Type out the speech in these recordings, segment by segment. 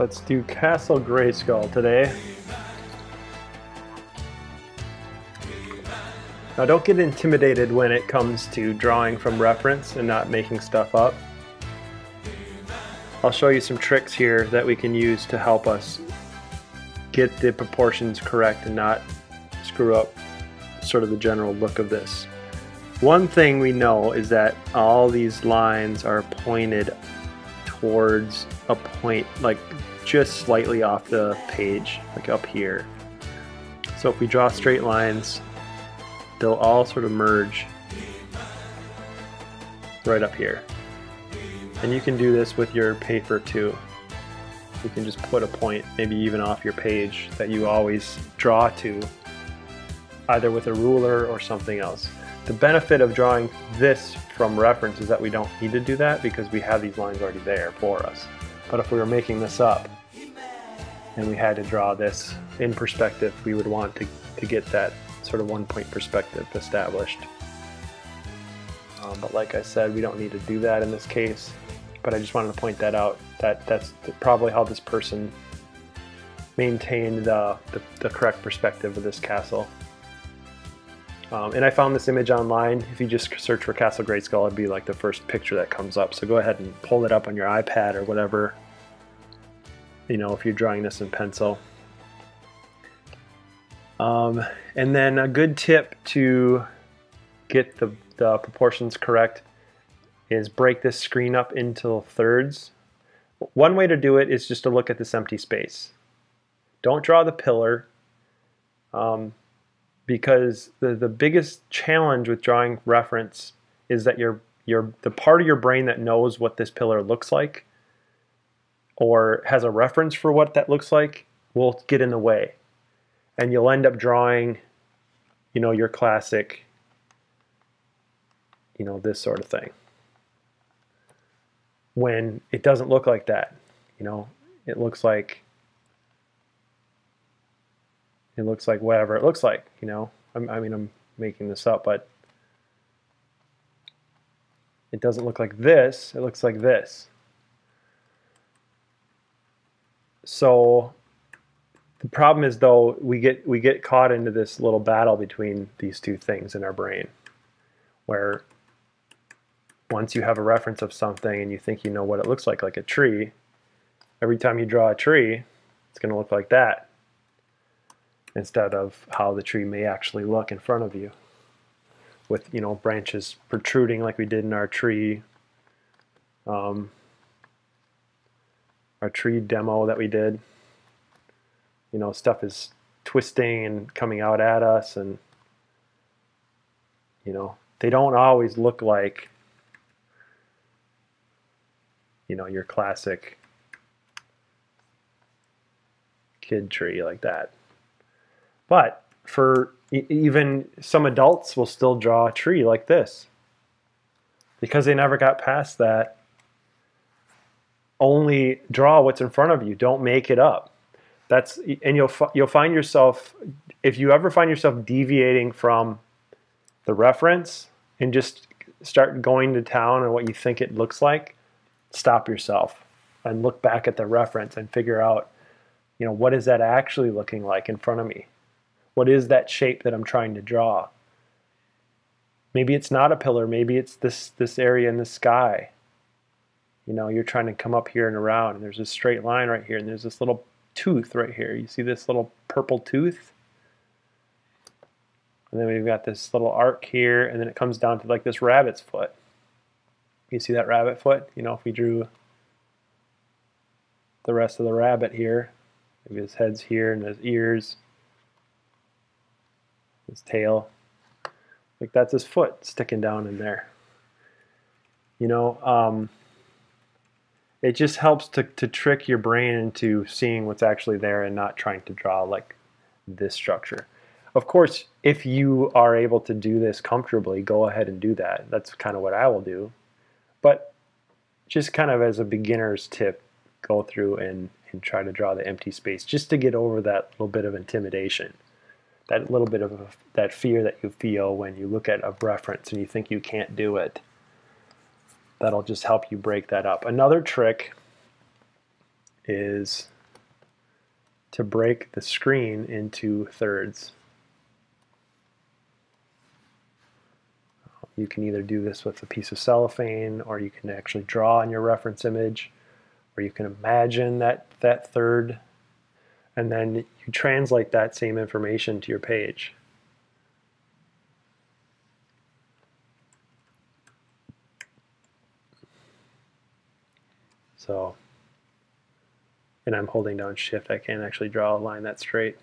Let's do Castle Grayskull today. Now don't get intimidated when it comes to drawing from reference and not making stuff up. I'll show you some tricks here that we can use to help us get the proportions correct and not screw up sort of the general look of this. One thing we know is that all these lines are pointed towards a point like just slightly off the page, like up here. So if we draw straight lines, they'll all sort of merge right up here. And you can do this with your paper too. You can just put a point, maybe even off your page, that you always draw to, either with a ruler or something else. The benefit of drawing this from reference is that we don't need to do that because we have these lines already there for us. But if we were making this up and we had to draw this in perspective, we would want to, to get that sort of one point perspective established. Um, but like I said, we don't need to do that in this case. But I just wanted to point that out. That that's probably how this person maintained the, the, the correct perspective of this castle. Um, and I found this image online. If you just search for Castle Grayskull, it'd be like the first picture that comes up. So go ahead and pull it up on your iPad or whatever, you know, if you're drawing this in pencil. Um, and then a good tip to get the, the proportions correct is break this screen up into thirds. One way to do it is just to look at this empty space. Don't draw the pillar um, because the, the biggest challenge with drawing reference is that your, your, the part of your brain that knows what this pillar looks like or has a reference for what that looks like will get in the way and you'll end up drawing, you know, your classic, you know, this sort of thing. When it doesn't look like that, you know, it looks like it looks like whatever it looks like, you know. I'm, I mean, I'm making this up, but it doesn't look like this. It looks like this. So the problem is though we get we get caught into this little battle between these two things in our brain where once you have a reference of something and you think you know what it looks like like a tree every time you draw a tree it's going to look like that instead of how the tree may actually look in front of you. With you know branches protruding like we did in our tree um, our tree demo that we did you know, stuff is twisting and coming out at us and you know, they don't always look like you know, your classic kid tree like that. But for even some adults will still draw a tree like this because they never got past that only draw what's in front of you don't make it up that's and you'll you'll find yourself if you ever find yourself deviating from the reference and just start going to town and what you think it looks like, stop yourself and look back at the reference and figure out, you know, what is that actually looking like in front of me? What is that shape that I'm trying to draw? Maybe it's not a pillar, maybe it's this this area in the sky. You know, you're trying to come up here and around and there's a straight line right here and there's this little tooth right here. You see this little purple tooth? And then we've got this little arc here, and then it comes down to like this rabbit's foot. You see that rabbit foot? You know, if we drew the rest of the rabbit here, maybe his head's here and his ears, his tail, like that's his foot sticking down in there. You know, um, it just helps to, to trick your brain into seeing what's actually there and not trying to draw like this structure. Of course, if you are able to do this comfortably, go ahead and do that. That's kind of what I will do. But just kind of as a beginner's tip, go through and, and try to draw the empty space just to get over that little bit of intimidation. That little bit of that fear that you feel when you look at a reference and you think you can't do it that'll just help you break that up. Another trick is to break the screen into thirds. You can either do this with a piece of cellophane or you can actually draw on your reference image or you can imagine that, that third and then you translate that same information to your page. So, and I'm holding down shift, I can't actually draw a line that straight.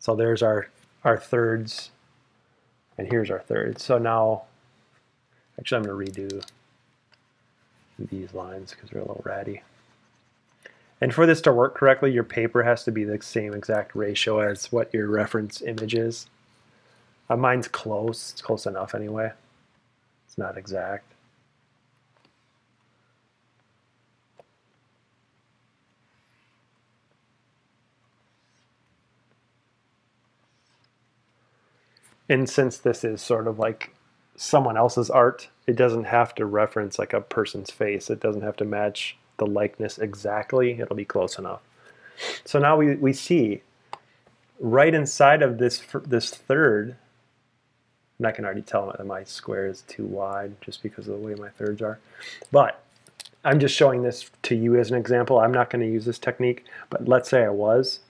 So there's our, our thirds, and here's our thirds. So now, actually I'm going to redo these lines because they're a little ratty. And for this to work correctly, your paper has to be the same exact ratio as what your reference image is. Uh, mine's close, it's close enough anyway. It's not exact. And since this is sort of like someone else's art, it doesn't have to reference like a person's face. It doesn't have to match the likeness exactly. It'll be close enough. So now we, we see right inside of this this third, and I can already tell that my square is too wide just because of the way my thirds are. But I'm just showing this to you as an example. I'm not going to use this technique, but let's say I was.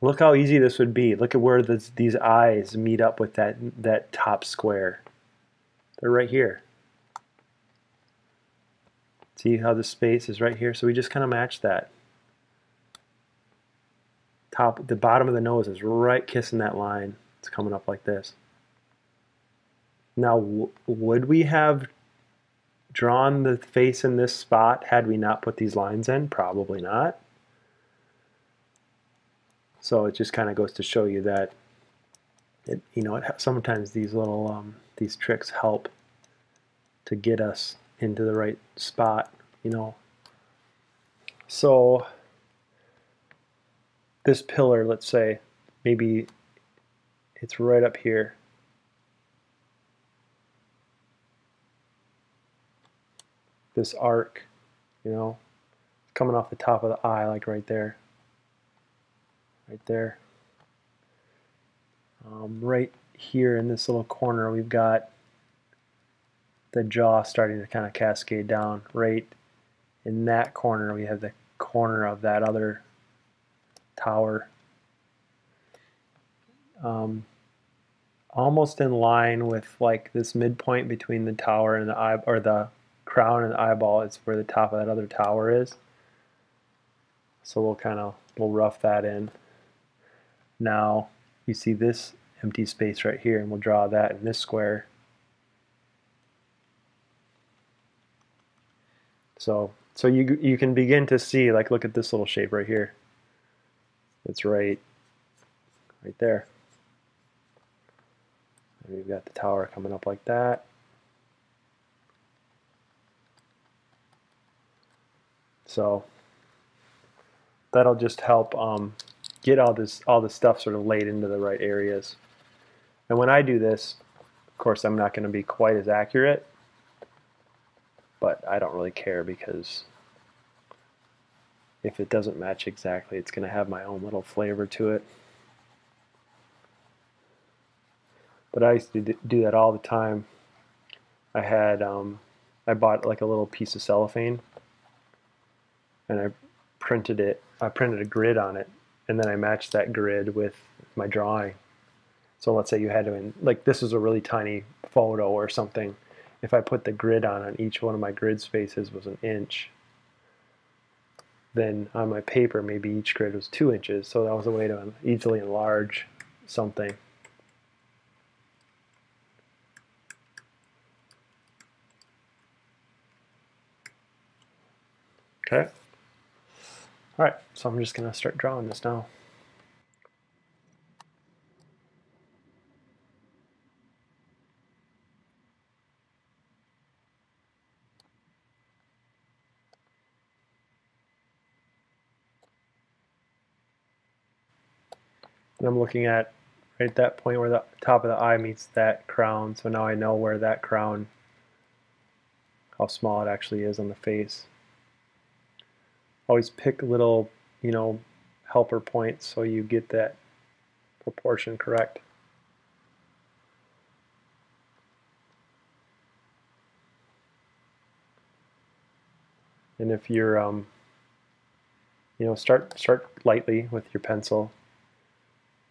Look how easy this would be. Look at where this, these eyes meet up with that, that top square. They're right here. See how the space is right here? So we just kind of match that. Top, the bottom of the nose is right kissing that line. It's coming up like this. Now, would we have drawn the face in this spot had we not put these lines in? Probably not. So it just kind of goes to show you that, it, you know, it, sometimes these little um, these tricks help to get us into the right spot, you know. So this pillar, let's say, maybe it's right up here. This arc, you know, coming off the top of the eye, like right there right there. Um, right here in this little corner, we've got the jaw starting to kind of cascade down. Right in that corner, we have the corner of that other tower. Um, almost in line with like this midpoint between the tower and the eye or the crown and eyeball is where the top of that other tower is. So we'll kind of we'll rough that in. Now you see this empty space right here and we'll draw that in this square. So, so you, you can begin to see, like look at this little shape right here. It's right, right there. And we've got the tower coming up like that. So that'll just help um, get all this all the stuff sort of laid into the right areas. And when I do this, of course, I'm not going to be quite as accurate, but I don't really care because if it doesn't match exactly, it's going to have my own little flavor to it. But I used to do that all the time. I had, um, I bought like a little piece of cellophane and I printed it, I printed a grid on it and then I matched that grid with my drawing. So let's say you had to, like this is a really tiny photo or something. If I put the grid on on each one of my grid spaces was an inch, then on my paper maybe each grid was two inches. So that was a way to easily enlarge something. Okay. Alright, so I'm just going to start drawing this now. And I'm looking at right at that point where the top of the eye meets that crown. So now I know where that crown how small it actually is on the face. Always pick little, you know, helper points so you get that proportion correct. And if you're, um, you know, start start lightly with your pencil.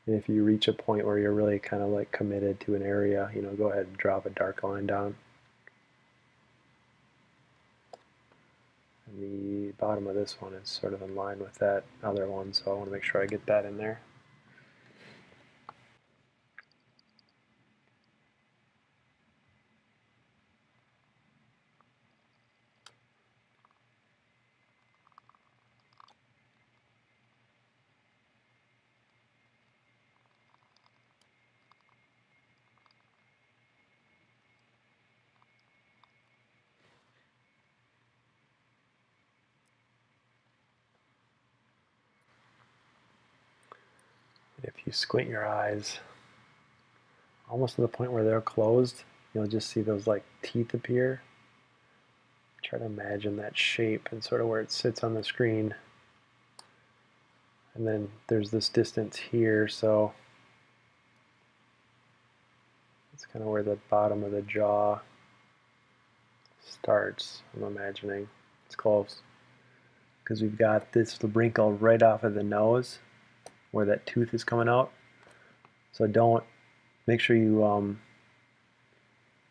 And if you reach a point where you're really kind of like committed to an area, you know, go ahead and drop a dark line down. The bottom of this one is sort of in line with that other one, so I want to make sure I get that in there. If you squint your eyes almost to the point where they're closed, you'll just see those like teeth appear. Try to imagine that shape and sort of where it sits on the screen. And then there's this distance here, so it's kind of where the bottom of the jaw starts, I'm imagining. It's close. Because we've got this wrinkle right off of the nose where that tooth is coming out. So don't, make sure you, um,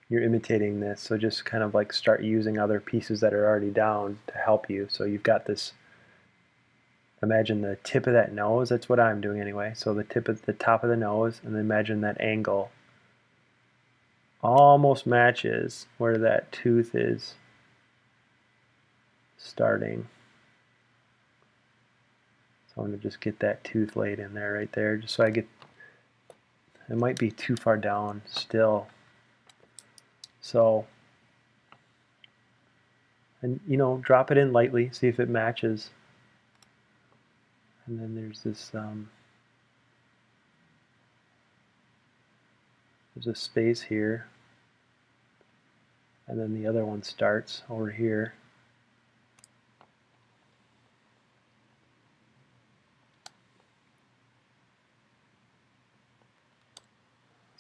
you're imitating this. So just kind of like start using other pieces that are already down to help you. So you've got this, imagine the tip of that nose, that's what I'm doing anyway. So the tip of the top of the nose and then imagine that angle almost matches where that tooth is starting. I'm going to just get that tooth laid in there right there just so I get it might be too far down still. So and you know drop it in lightly see if it matches. And then there's this um, there's a space here. And then the other one starts over here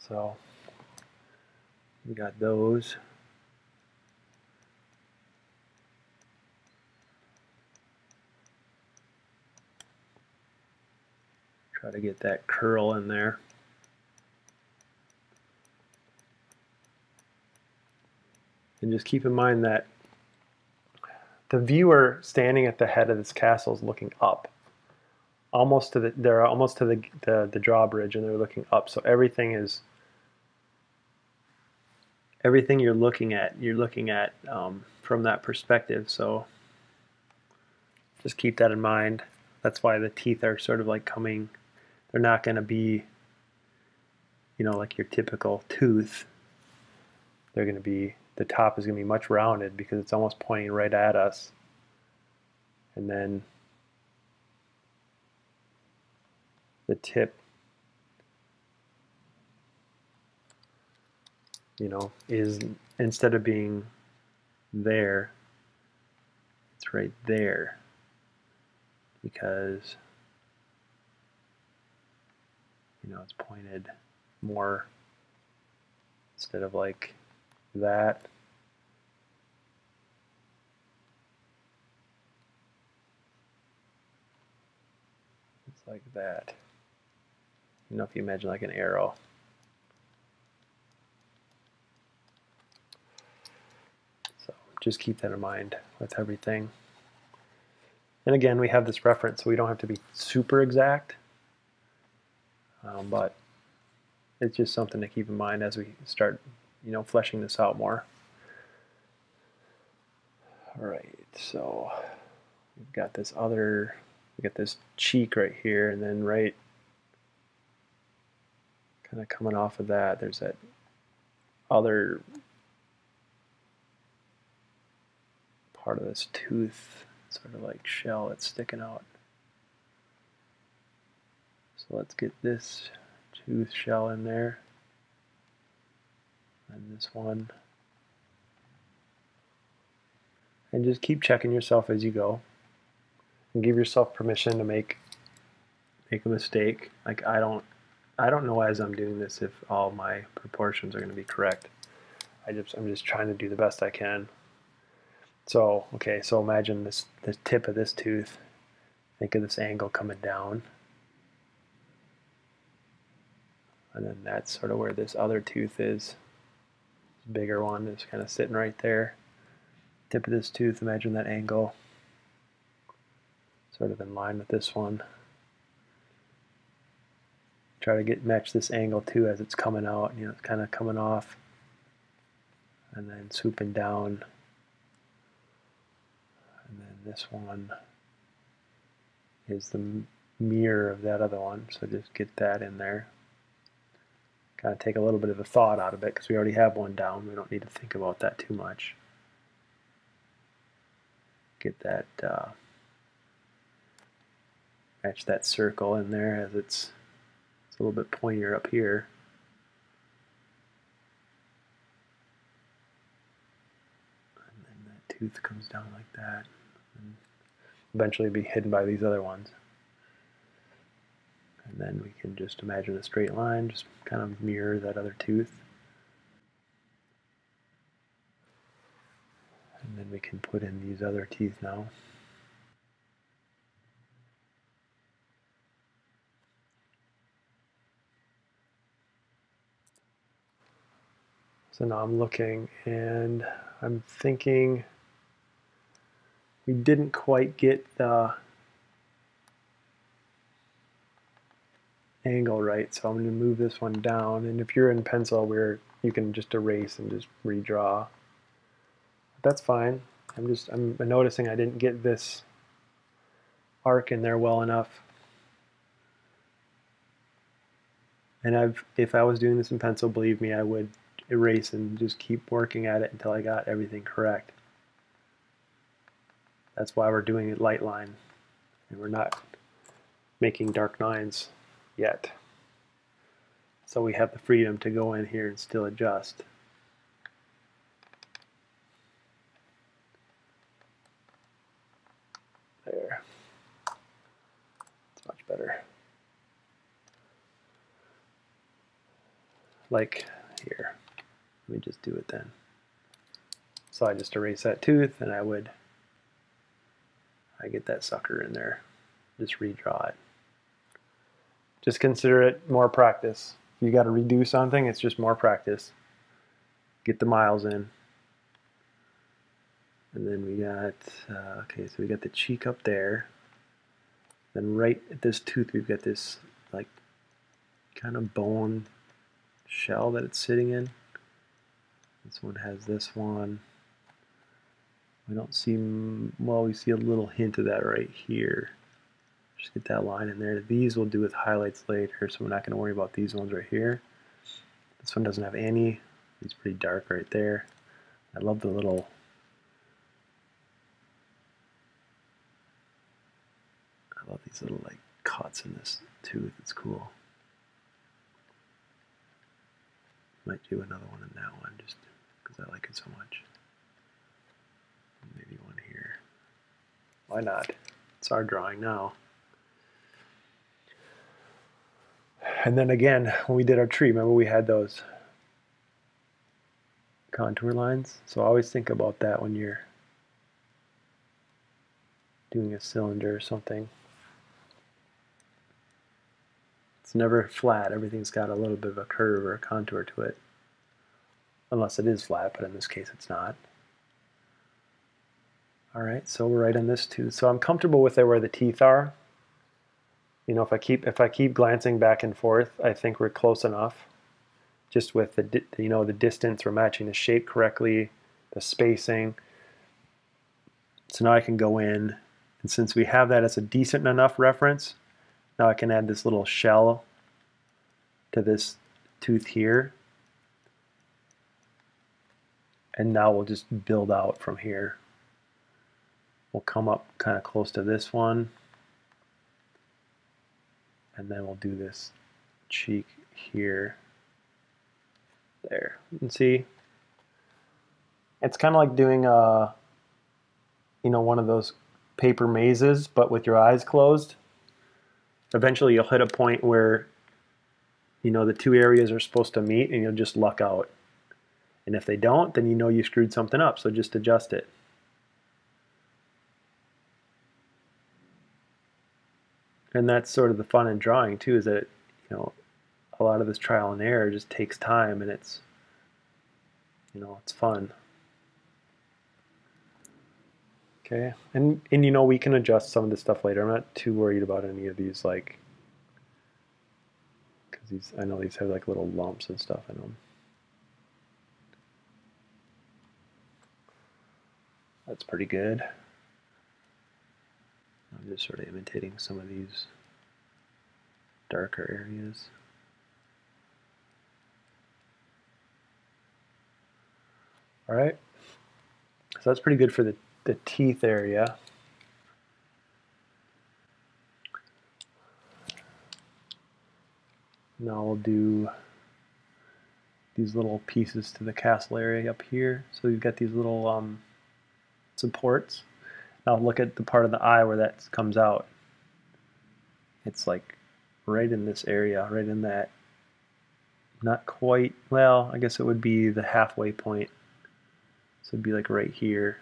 So we got those. Try to get that curl in there. And just keep in mind that the viewer standing at the head of this castle is looking up almost to the they're almost to the, the the drawbridge and they're looking up so everything is everything you're looking at, you're looking at um, from that perspective. So just keep that in mind. That's why the teeth are sort of like coming, they're not going to be, you know, like your typical tooth. They're going to be, the top is going to be much rounded because it's almost pointing right at us. And then the tip you know, is instead of being there, it's right there because, you know, it's pointed more instead of like that. It's like that. You know, if you imagine like an arrow. Just keep that in mind with everything. And again, we have this reference, so we don't have to be super exact, um, but it's just something to keep in mind as we start, you know, fleshing this out more. All right, so we've got this other, we got this cheek right here, and then right, kind of coming off of that, there's that other part of this tooth, sort of like shell that's sticking out. So let's get this tooth shell in there. And this one. And just keep checking yourself as you go. And give yourself permission to make make a mistake. Like I don't I don't know as I'm doing this if all my proportions are going to be correct. I just I'm just trying to do the best I can. So, okay, so imagine this the tip of this tooth. Think of this angle coming down. And then that's sort of where this other tooth is. This bigger one is kind of sitting right there. Tip of this tooth, imagine that angle. Sort of in line with this one. Try to get match this angle too as it's coming out, you know, it's kind of coming off. And then swooping down. This one is the mirror of that other one, so just get that in there kind of take a little bit of the thought out of it because we already have one down. We don't need to think about that too much. Get that, uh, match that circle in there as it's, it's a little bit pointier up here. And then that tooth comes down like that. Eventually be hidden by these other ones. And then we can just imagine a straight line, just kind of mirror that other tooth. And then we can put in these other teeth now. So now I'm looking and I'm thinking we didn't quite get the angle right. So I'm going to move this one down. And if you're in pencil, where you can just erase and just redraw. That's fine. I'm just I'm noticing I didn't get this arc in there well enough. And I've if I was doing this in pencil, believe me, I would erase and just keep working at it until I got everything correct. That's why we're doing it light line and we're not making dark lines yet. So we have the freedom to go in here and still adjust. There. It's much better. Like here. Let me just do it then. So I just erase that tooth and I would, I get that sucker in there. Just redraw it just consider it more practice. If you got to redo something, it's just more practice. Get the miles in. And then we got, uh, okay, so we got the cheek up there. Then right at this tooth, we've got this like kind of bone shell that it's sitting in. This one has this one. We don't see, well, we see a little hint of that right here. Just get that line in there. These we'll do with highlights later, so we're not going to worry about these ones right here. This one doesn't have any. It's pretty dark right there. I love the little I love these little like cuts in this tooth. It's cool. Might do another one in that one just because I like it so much. Maybe one here. Why not? It's our drawing now. And then again, when we did our tree, remember we had those contour lines? So always think about that when you're doing a cylinder or something. It's never flat. Everything's got a little bit of a curve or a contour to it. Unless it is flat, but in this case it's not. Alright, so we're right on this too. So I'm comfortable with where the teeth are you know, if I keep if I keep glancing back and forth, I think we're close enough. Just with the you know the distance, we're matching the shape correctly, the spacing. So now I can go in, and since we have that as a decent enough reference, now I can add this little shell to this tooth here. And now we'll just build out from here. We'll come up kind of close to this one and then we'll do this cheek here there and see it's kind of like doing a you know, one of those paper mazes, but with your eyes closed. Eventually you'll hit a point where, you know, the two areas are supposed to meet and you'll just luck out. And if they don't, then you know you screwed something up, so just adjust it. And that's sort of the fun in drawing too, is that, you know, a lot of this trial and error just takes time and it's, you know, it's fun. Okay, and, and you know, we can adjust some of this stuff later. I'm not too worried about any of these, like, because these, I know these have like little lumps and stuff in them. That's pretty good. I'm just sort of imitating some of these darker areas. All right, so that's pretty good for the the teeth area. Now we'll do these little pieces to the castle area up here. So you've got these little um, supports. Now look at the part of the eye where that comes out. It's like right in this area, right in that, not quite, well, I guess it would be the halfway point. So it'd be like right here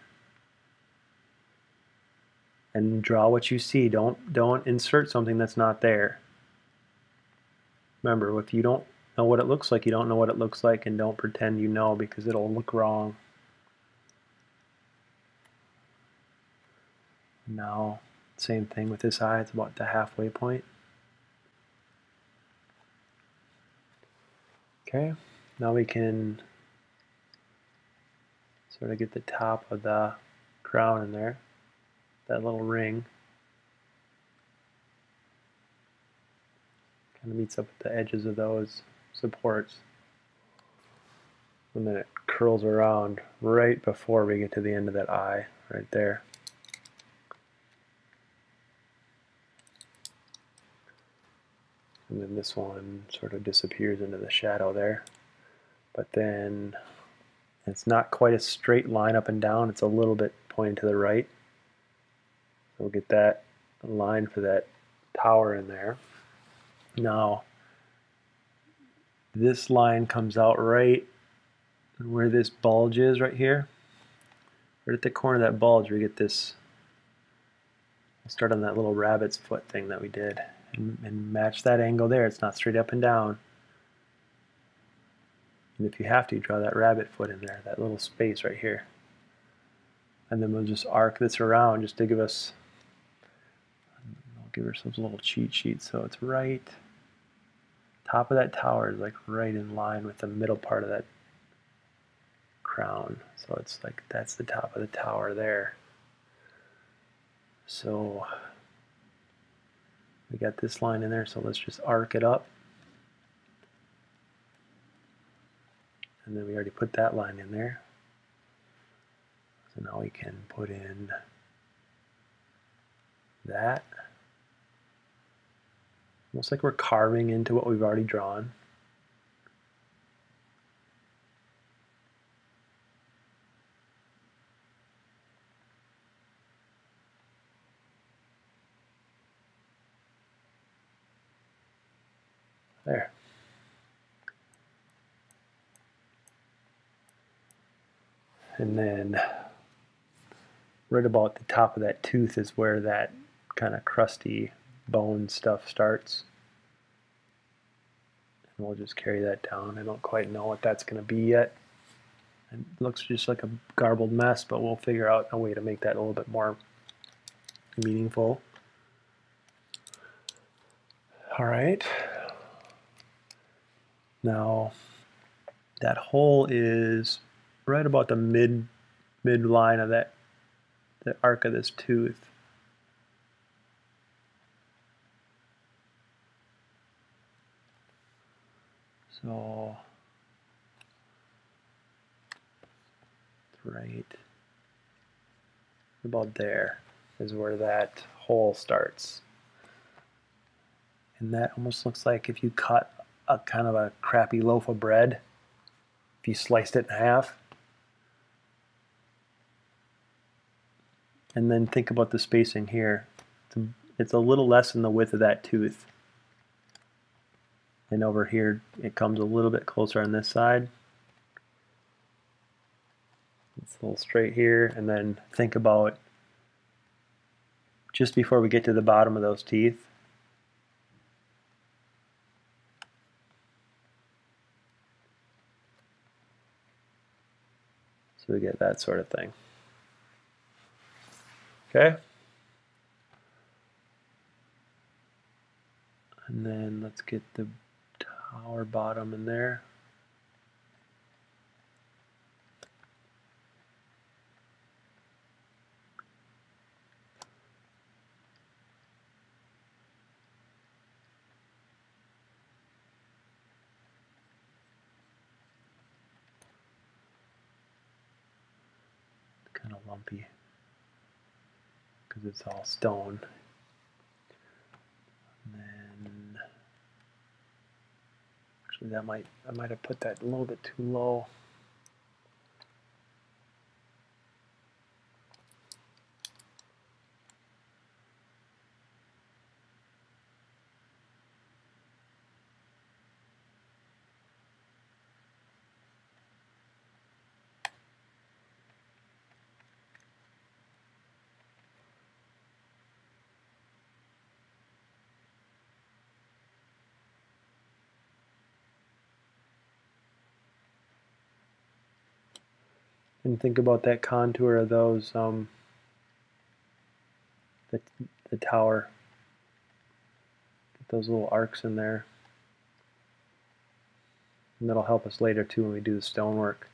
and draw what you see. Don't don't insert something that's not there. Remember, if you don't know what it looks like, you don't know what it looks like, and don't pretend you know because it'll look wrong. Now, same thing with this eye, it's about the halfway point. Okay, now we can sort of get the top of the crown in there that little ring. Kind of meets up with the edges of those supports. And then it curls around right before we get to the end of that eye, right there. And then this one sort of disappears into the shadow there. But then it's not quite a straight line up and down, it's a little bit pointed to the right. So we'll get that line for that tower in there. Now, this line comes out right where this bulge is right here. Right at the corner of that bulge, we get this. I'll start on that little rabbit's foot thing that we did and, and match that angle there. It's not straight up and down. And if you have to, draw that rabbit foot in there, that little space right here. And then we'll just arc this around just to give us I'll give ourselves a little cheat sheet. So it's right, top of that tower is like right in line with the middle part of that crown. So it's like that's the top of the tower there. So we got this line in there, so let's just arc it up. And then we already put that line in there. So now we can put in that. Almost like we're carving into what we've already drawn. There. And then right about the top of that tooth is where that kind of crusty bone stuff starts. And we'll just carry that down. I don't quite know what that's going to be yet. It looks just like a garbled mess, but we'll figure out a way to make that a little bit more meaningful. All right. Now, that hole is right about the mid midline of that the arc of this tooth. So right about there is where that hole starts. And that almost looks like if you cut a kind of a crappy loaf of bread, if you sliced it in half, And then think about the spacing here. It's a, little less than the width of that tooth. And over here, it comes a little bit closer on this side. It's a little straight here, and then think about just before we get to the bottom of those teeth. So we get that sort of thing. Okay? And then let's get the tower bottom in there. kind of lumpy because it's all stone. And then actually that might I might have put that a little bit too low. And think about that contour of those um, the, the tower. Get those little arcs in there. And that'll help us later too when we do the stonework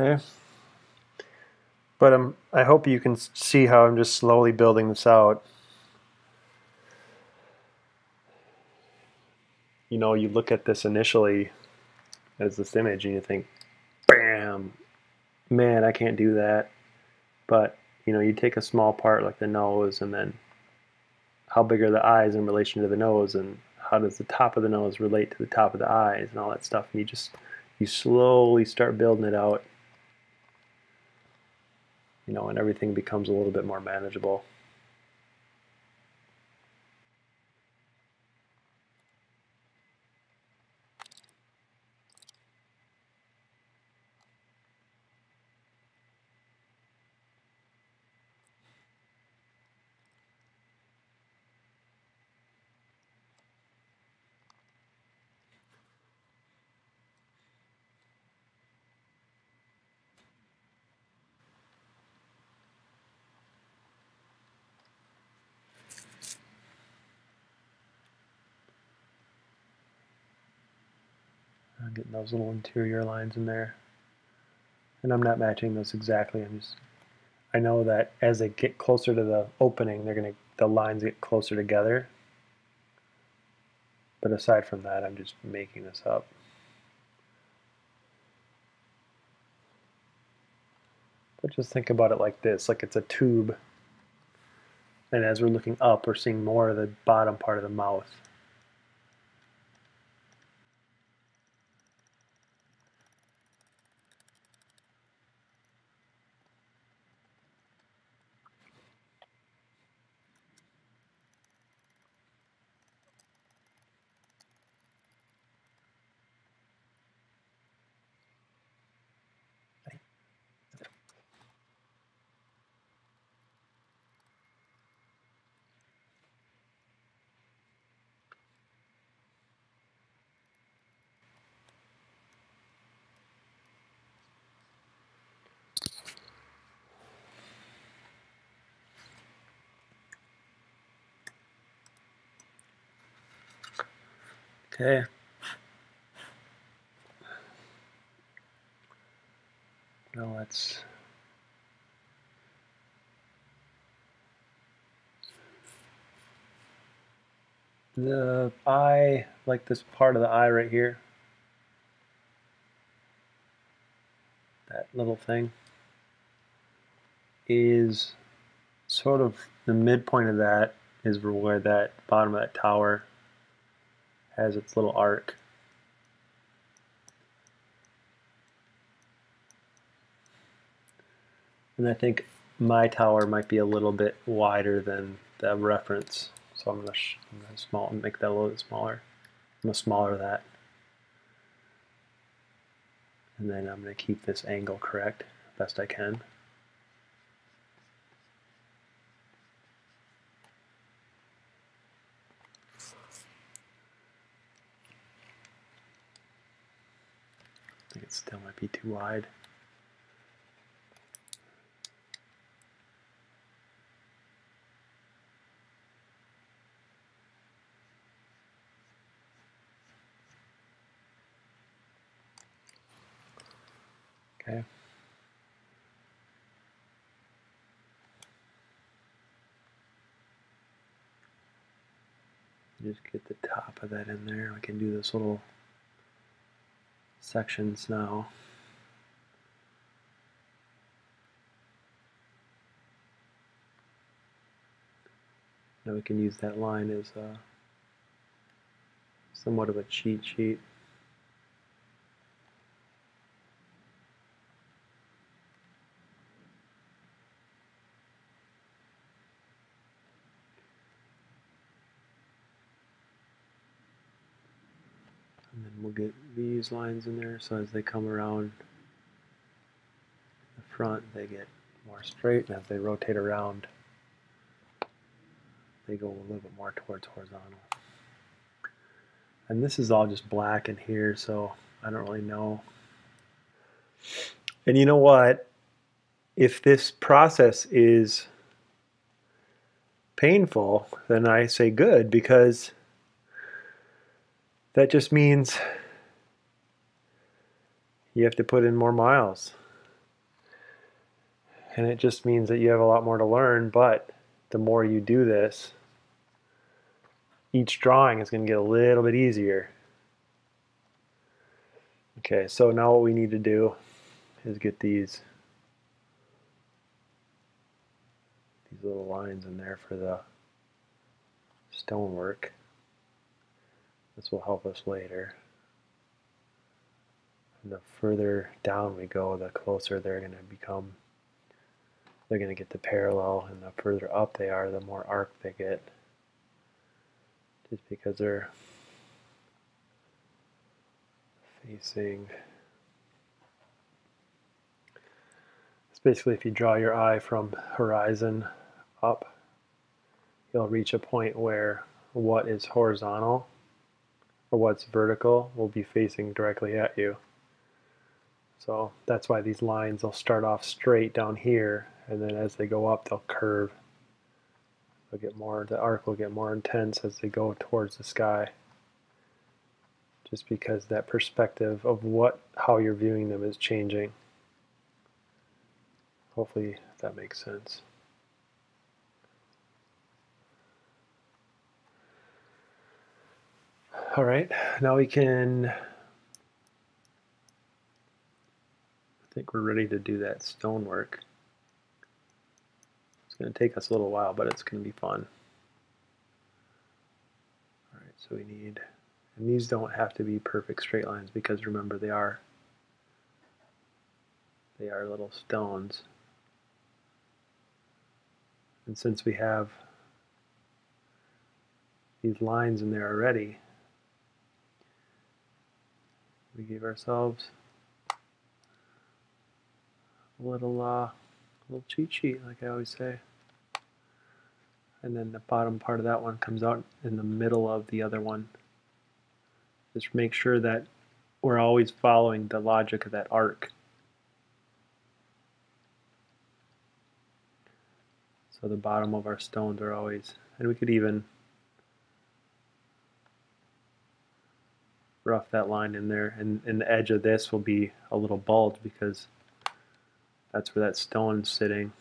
Okay. But um, I hope you can see how I'm just slowly building this out. You know, you look at this initially as this image and you think, bam, man, I can't do that. But, you know, you take a small part like the nose and then how big are the eyes in relation to the nose and how does the top of the nose relate to the top of the eyes and all that stuff. And you just, you slowly start building it out you know, and everything becomes a little bit more manageable. I'm getting those little interior lines in there. And I'm not matching those exactly. I'm just, I know that as they get closer to the opening, they're to, the lines get closer together. But aside from that, I'm just making this up. But just think about it like this, like it's a tube. And as we're looking up, we're seeing more of the bottom part of the mouth. Okay. Now let's the eye, like this part of the eye right here, that little thing, is sort of the midpoint of that is where that bottom of that tower has its little arc. And I think my tower might be a little bit wider than the reference. So I'm going to small make that a little bit smaller. I'm going to smaller that. And then I'm going to keep this angle correct best I can. Think it still might be too wide. Okay. Just get the top of that in there. We can do this little sections now. Now we can use that line as a, somewhat of a cheat sheet. And then we'll get these lines in there so as they come around the front they get more straight and as they rotate around they go a little bit more towards horizontal. And this is all just black in here so I don't really know. And you know what? If this process is painful, then I say good because that just means you have to put in more miles. And it just means that you have a lot more to learn, but the more you do this, each drawing is going to get a little bit easier. Okay, so now what we need to do is get these these little lines in there for the stonework. This will help us later. And the further down we go, the closer they're going to become. They're going to get the parallel, and the further up they are, the more arc they get. Just because they're facing. It's basically if you draw your eye from horizon up, you'll reach a point where what is horizontal or what's vertical will be facing directly at you. So that's why these lines will start off straight down here and then as they go up they'll curve. They'll get more, the arc will get more intense as they go towards the sky. Just because that perspective of what, how you're viewing them is changing. Hopefully that makes sense. All right, now we can, think we're ready to do that stonework. It's going to take us a little while, but it's going to be fun. All right, so we need, and these don't have to be perfect straight lines because remember they are, they are little stones. And since we have these lines in there already, we give ourselves little uh, little cheat sheet, like I always say. And then the bottom part of that one comes out in the middle of the other one. Just make sure that we're always following the logic of that arc. So the bottom of our stones are always, and we could even rough that line in there. And, and the edge of this will be a little bulge because that's where that stone's sitting.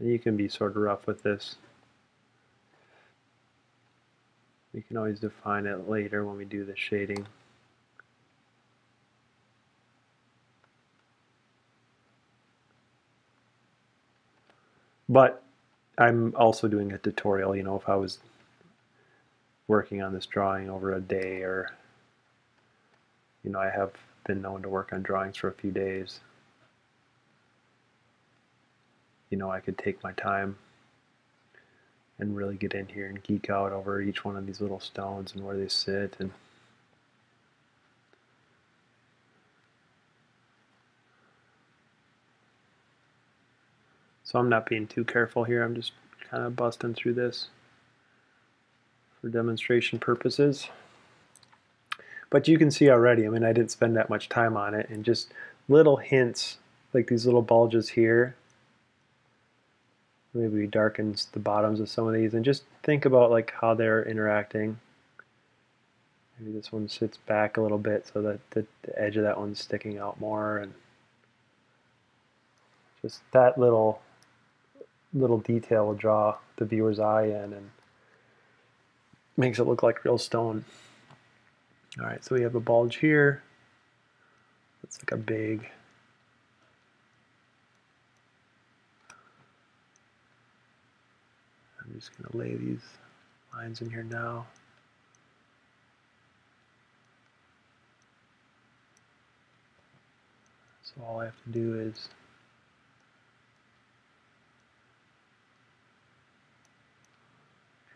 You can be sort of rough with this. We can always define it later when we do the shading. But I'm also doing a tutorial, you know, if I was working on this drawing over a day or, you know, I have been known to work on drawings for a few days. You know, I could take my time and really get in here and geek out over each one of these little stones and where they sit and So I'm not being too careful here. I'm just kind of busting through this for demonstration purposes. But you can see already, I mean, I didn't spend that much time on it, and just little hints, like these little bulges here. Maybe darkens the bottoms of some of these, and just think about like how they're interacting. Maybe this one sits back a little bit so that the, the edge of that one's sticking out more, and just that little little detail will draw the viewer's eye in and makes it look like real stone. All right, so we have a bulge here. It's like a big I'm just going to lay these lines in here now. So all I have to do is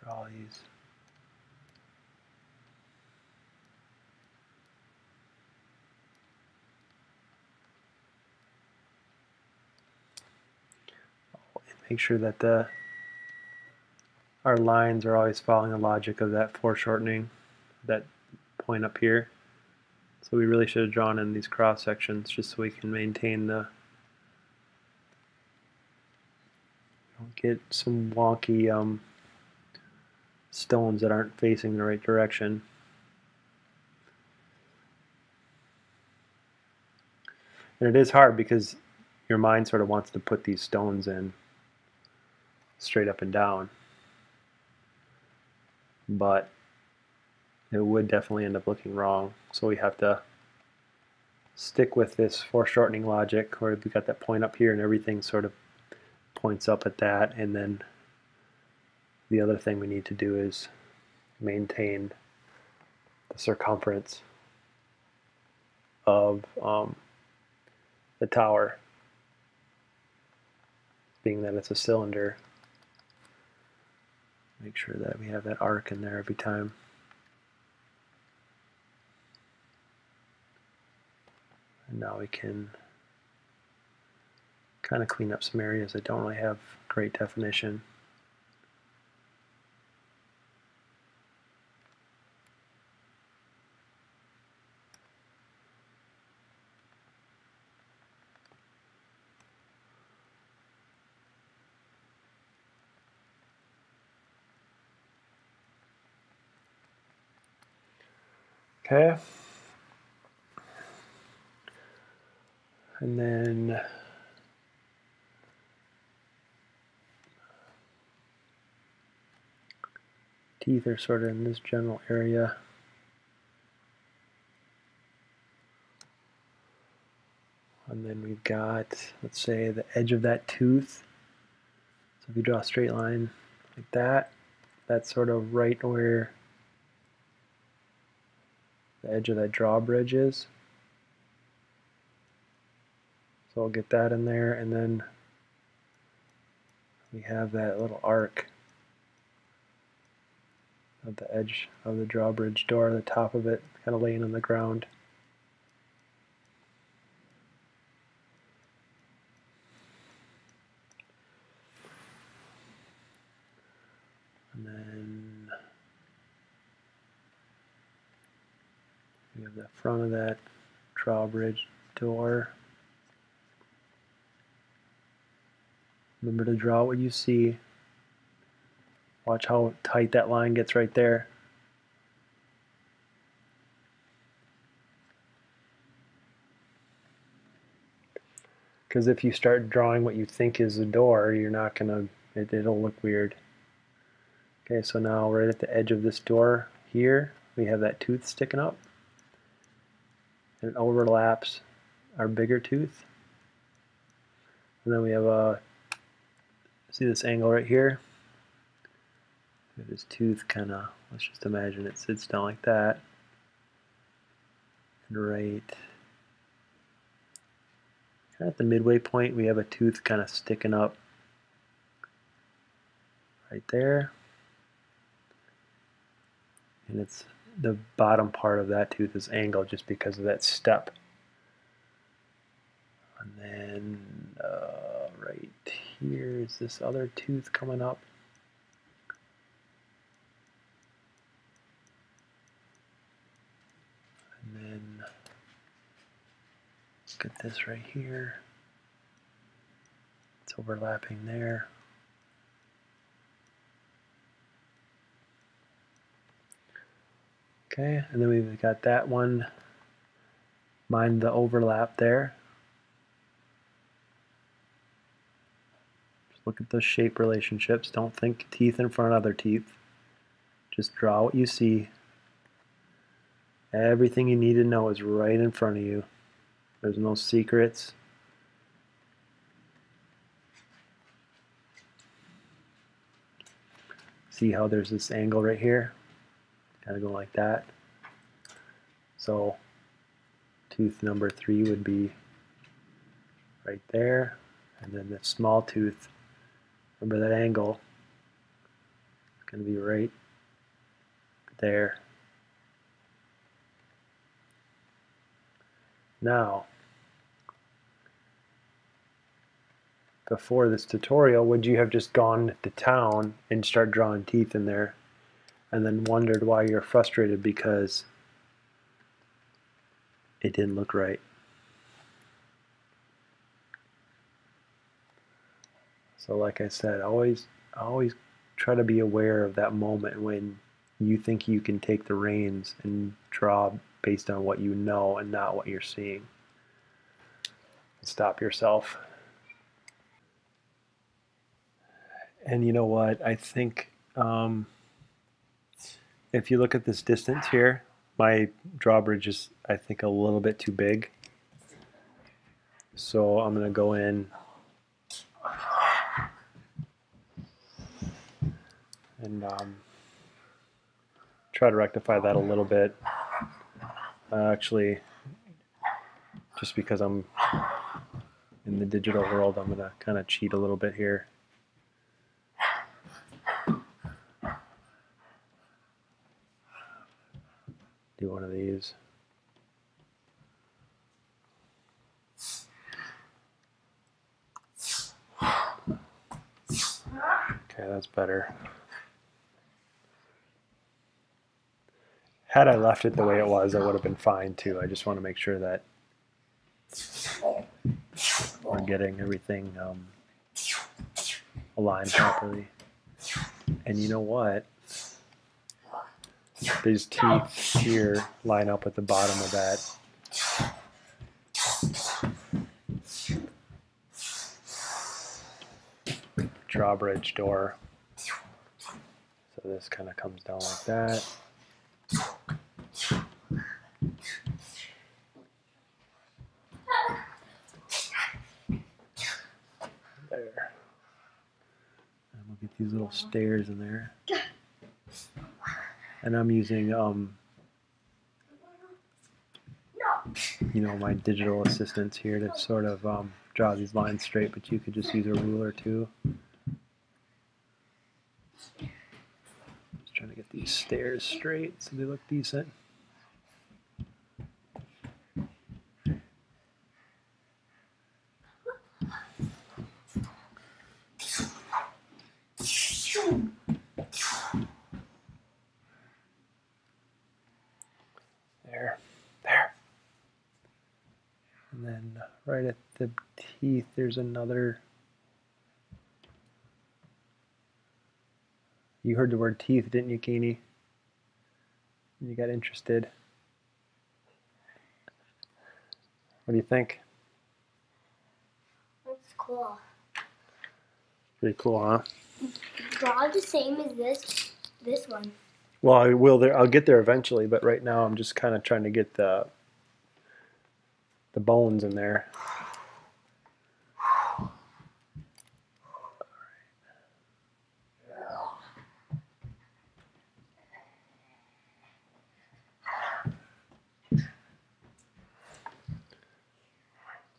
draw these. Make sure that the our lines are always following the logic of that foreshortening, that point up here. So we really should have drawn in these cross sections just so we can maintain the get some wonky um, stones that aren't facing the right direction. And it is hard because your mind sort of wants to put these stones in straight up and down. But it would definitely end up looking wrong. So we have to stick with this foreshortening logic where we've got that point up here and everything sort of points up at that and then the other thing we need to do is maintain the circumference of um, the tower, being that it's a cylinder. Make sure that we have that arc in there every time. And now we can kind of clean up some areas that don't really have great definition. Okay. And then teeth are sort of in this general area. And then we've got, let's say, the edge of that tooth. So if you draw a straight line like that, that's sort of right where the edge of that drawbridge is. So I'll get that in there and then we have that little arc of the edge of the drawbridge door, the top of it kind of laying on the ground. And then we have the front of that drawbridge door. Remember to draw what you see. Watch how tight that line gets right there. Because if you start drawing what you think is a door, you're not going to, it, it'll look weird. Okay, so now right at the edge of this door here, we have that tooth sticking up. It overlaps our bigger tooth. And then we have a, see this angle right here? This tooth kind of, let's just imagine it sits down like that. And right at the midway point, we have a tooth kind of sticking up right there. And it's the bottom part of that tooth is angled just because of that step. And then uh, right here is this other tooth coming up. And then look at this right here. It's overlapping there. Okay, and then we've got that one. Mind the overlap there. Just look at those shape relationships. Don't think teeth in front of other teeth. Just draw what you see. Everything you need to know is right in front of you. There's no secrets. See how there's this angle right here? Kind of go like that. So tooth number three would be right there. And then the small tooth, remember that angle, it's going to be right there. Now, before this tutorial, would you have just gone to town and start drawing teeth in there and then wondered why you're frustrated because it didn't look right? So like I said, always always try to be aware of that moment when you think you can take the reins and draw based on what you know and not what you're seeing. Stop yourself. And you know what? I think um, if you look at this distance here, my drawbridge is, I think, a little bit too big. So I'm going to go in and um, try to rectify that a little bit. Uh, actually, just because I'm in the digital world, I'm going to kind of cheat a little bit here. Do one of these. Okay, that's better. Had I left it the way it was, I would have been fine too. I just want to make sure that we're getting everything um, aligned properly. And you know what? These teeth here line up with the bottom of that. drawbridge door. So this kind of comes down like that. There. And we'll get these little stairs in there. And I'm using, um, you know, my digital assistants here to sort of um, draw these lines straight, but you could just use a ruler too. Just trying to get these stairs straight so they look decent. right at the teeth, there's another. You heard the word teeth, didn't you, Keeney? You got interested. What do you think? That's cool. Pretty cool, huh? Draw the same as this this one. Well, I will there. I'll get there eventually, but right now I'm just kind of trying to get the the bones in there.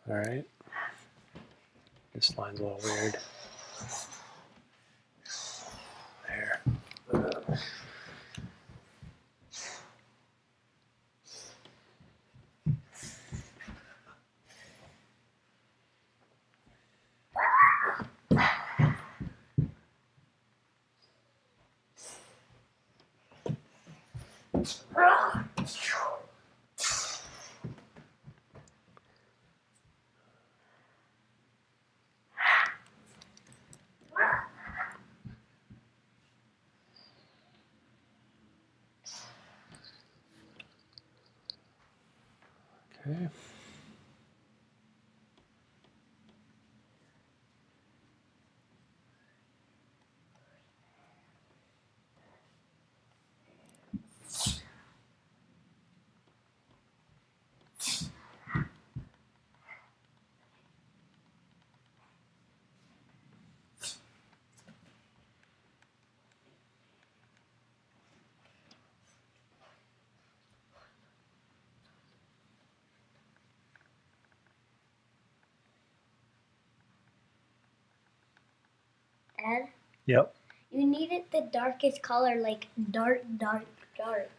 All right. This line's a little weird. There. Okay. Yep. you needed the darkest color, like dark, dark, dark.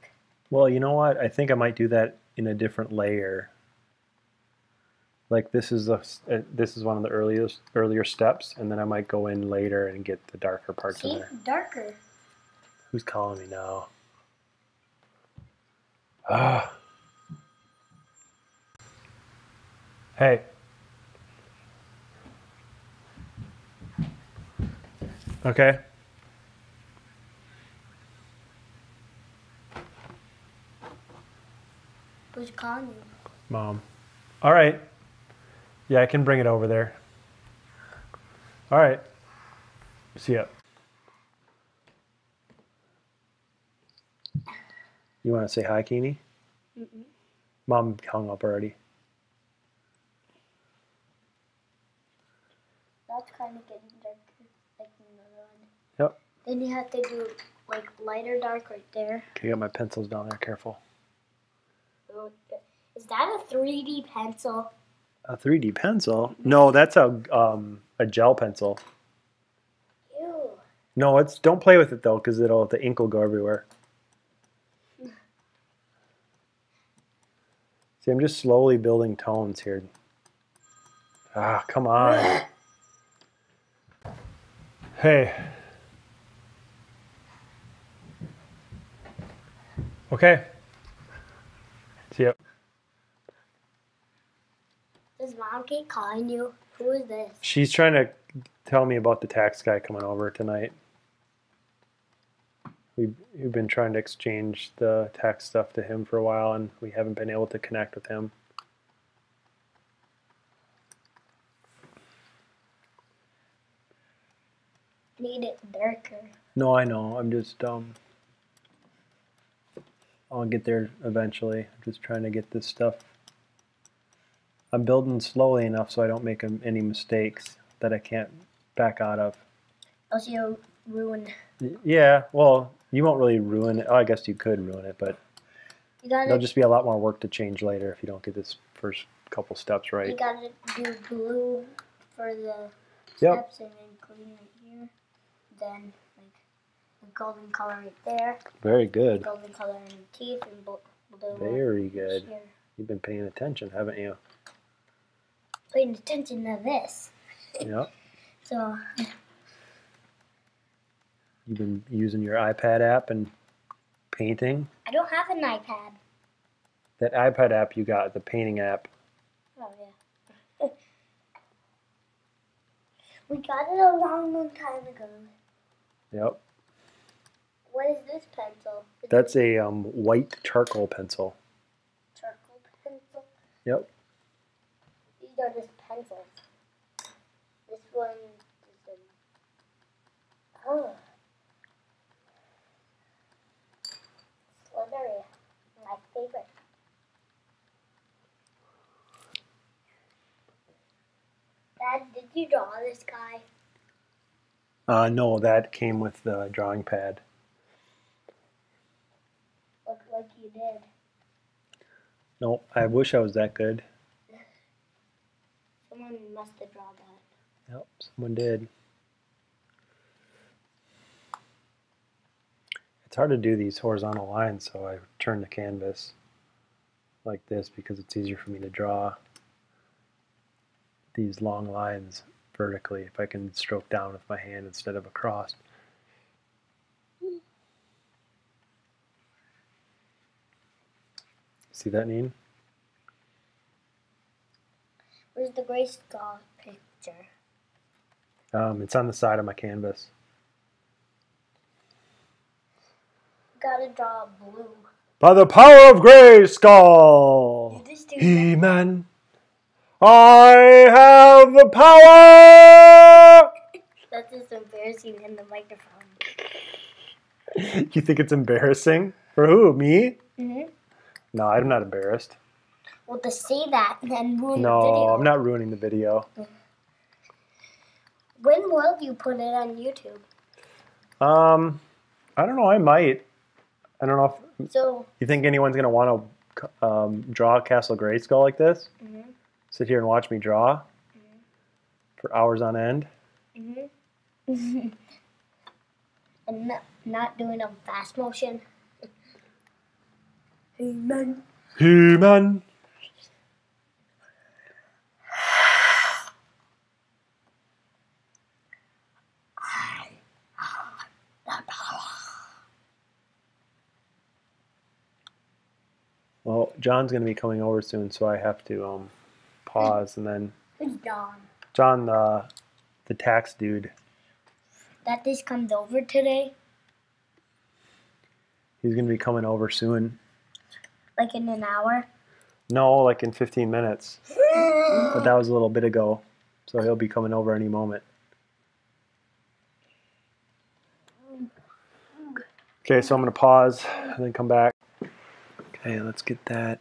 Well, you know what? I think I might do that in a different layer. Like this is a, uh, this is one of the earliest earlier steps, and then I might go in later and get the darker parts in See, there. darker. Who's calling me now? Ah. Hey. Okay. Who's calling you? Mom. All right. Yeah, I can bring it over there. All right. See ya. You want to say hi, Keeney? Mm-mm. Mom hung up already. That's kind of getting darker, like another one. Yep. Then you have to do like lighter dark right there. Okay, got my pencils down there. Careful. Is that a 3D pencil? A 3D pencil? No, that's a um, a gel pencil. Ew. No, it's don't play with it though, because it'll the ink will go everywhere. See, I'm just slowly building tones here. Ah, come on. Hey. Okay. See ya. Does mom keep calling you? Who is this? She's trying to tell me about the tax guy coming over tonight. We've, we've been trying to exchange the tax stuff to him for a while, and we haven't been able to connect with him. Need it darker. No, I know. I'm just um. I'll get there eventually. I'm just trying to get this stuff. I'm building slowly enough so I don't make any mistakes that I can't back out of. Oh, Else you'll ruin. Yeah, well, you won't really ruin it. Oh, I guess you could ruin it, but there'll just be a lot more work to change later if you don't get this first couple steps right. You gotta do blue for the Yep. steps and then green right here. Then golden color right there. Very good. Golden color in the teeth and blue. Very good. Here. You've been paying attention, haven't you? Paying attention to this. Yep. So You've been using your iPad app and painting. I don't have an iPad. That iPad app you got, the painting app. Oh yeah. we got it a long, long time ago. Yep. This pencil? Is That's a um, white charcoal pencil. charcoal pencil. Yep. These are just pencils. This one is a oh slithery. My favorite. Dad, did you draw this guy? Uh, no, that came with the drawing pad. Like you did. No, I wish I was that good. Someone must have drawn that. Yep, someone did. It's hard to do these horizontal lines, so I turn the canvas like this because it's easier for me to draw these long lines vertically if I can stroke down with my hand instead of across. See that, Neen? Where's the Grayskull picture? Um, it's on the side of my canvas. Gotta draw blue. By the power of Grayskull! Dude- He-Man, I have the power! That's just embarrassing in the microphone. You think it's embarrassing? For who? Me? Mm-hmm. No, I'm not embarrassed. Well, to say that and then ruin No, the video. I'm not ruining the video. When will you put it on YouTube? Um, I don't know. I might. I don't know if So, you think anyone's gonna want to um, draw Castle Grayskull like this. mm-hmm. Sit here and watch me draw for hours on end. Mm-hmm. and not, not doing a fast motion. Amen. He-Man. Well, John's going to be coming over soon, so I have to um, pause and then Who's Don? John, the the tax dude, That this comes over today, he's going to be coming over soon. Like in an hour. No, like in 15 minutes, but that was a little bit ago, so he'll be coming over any moment. Okay, so I'm going to pause and then come back. Okay, let's get that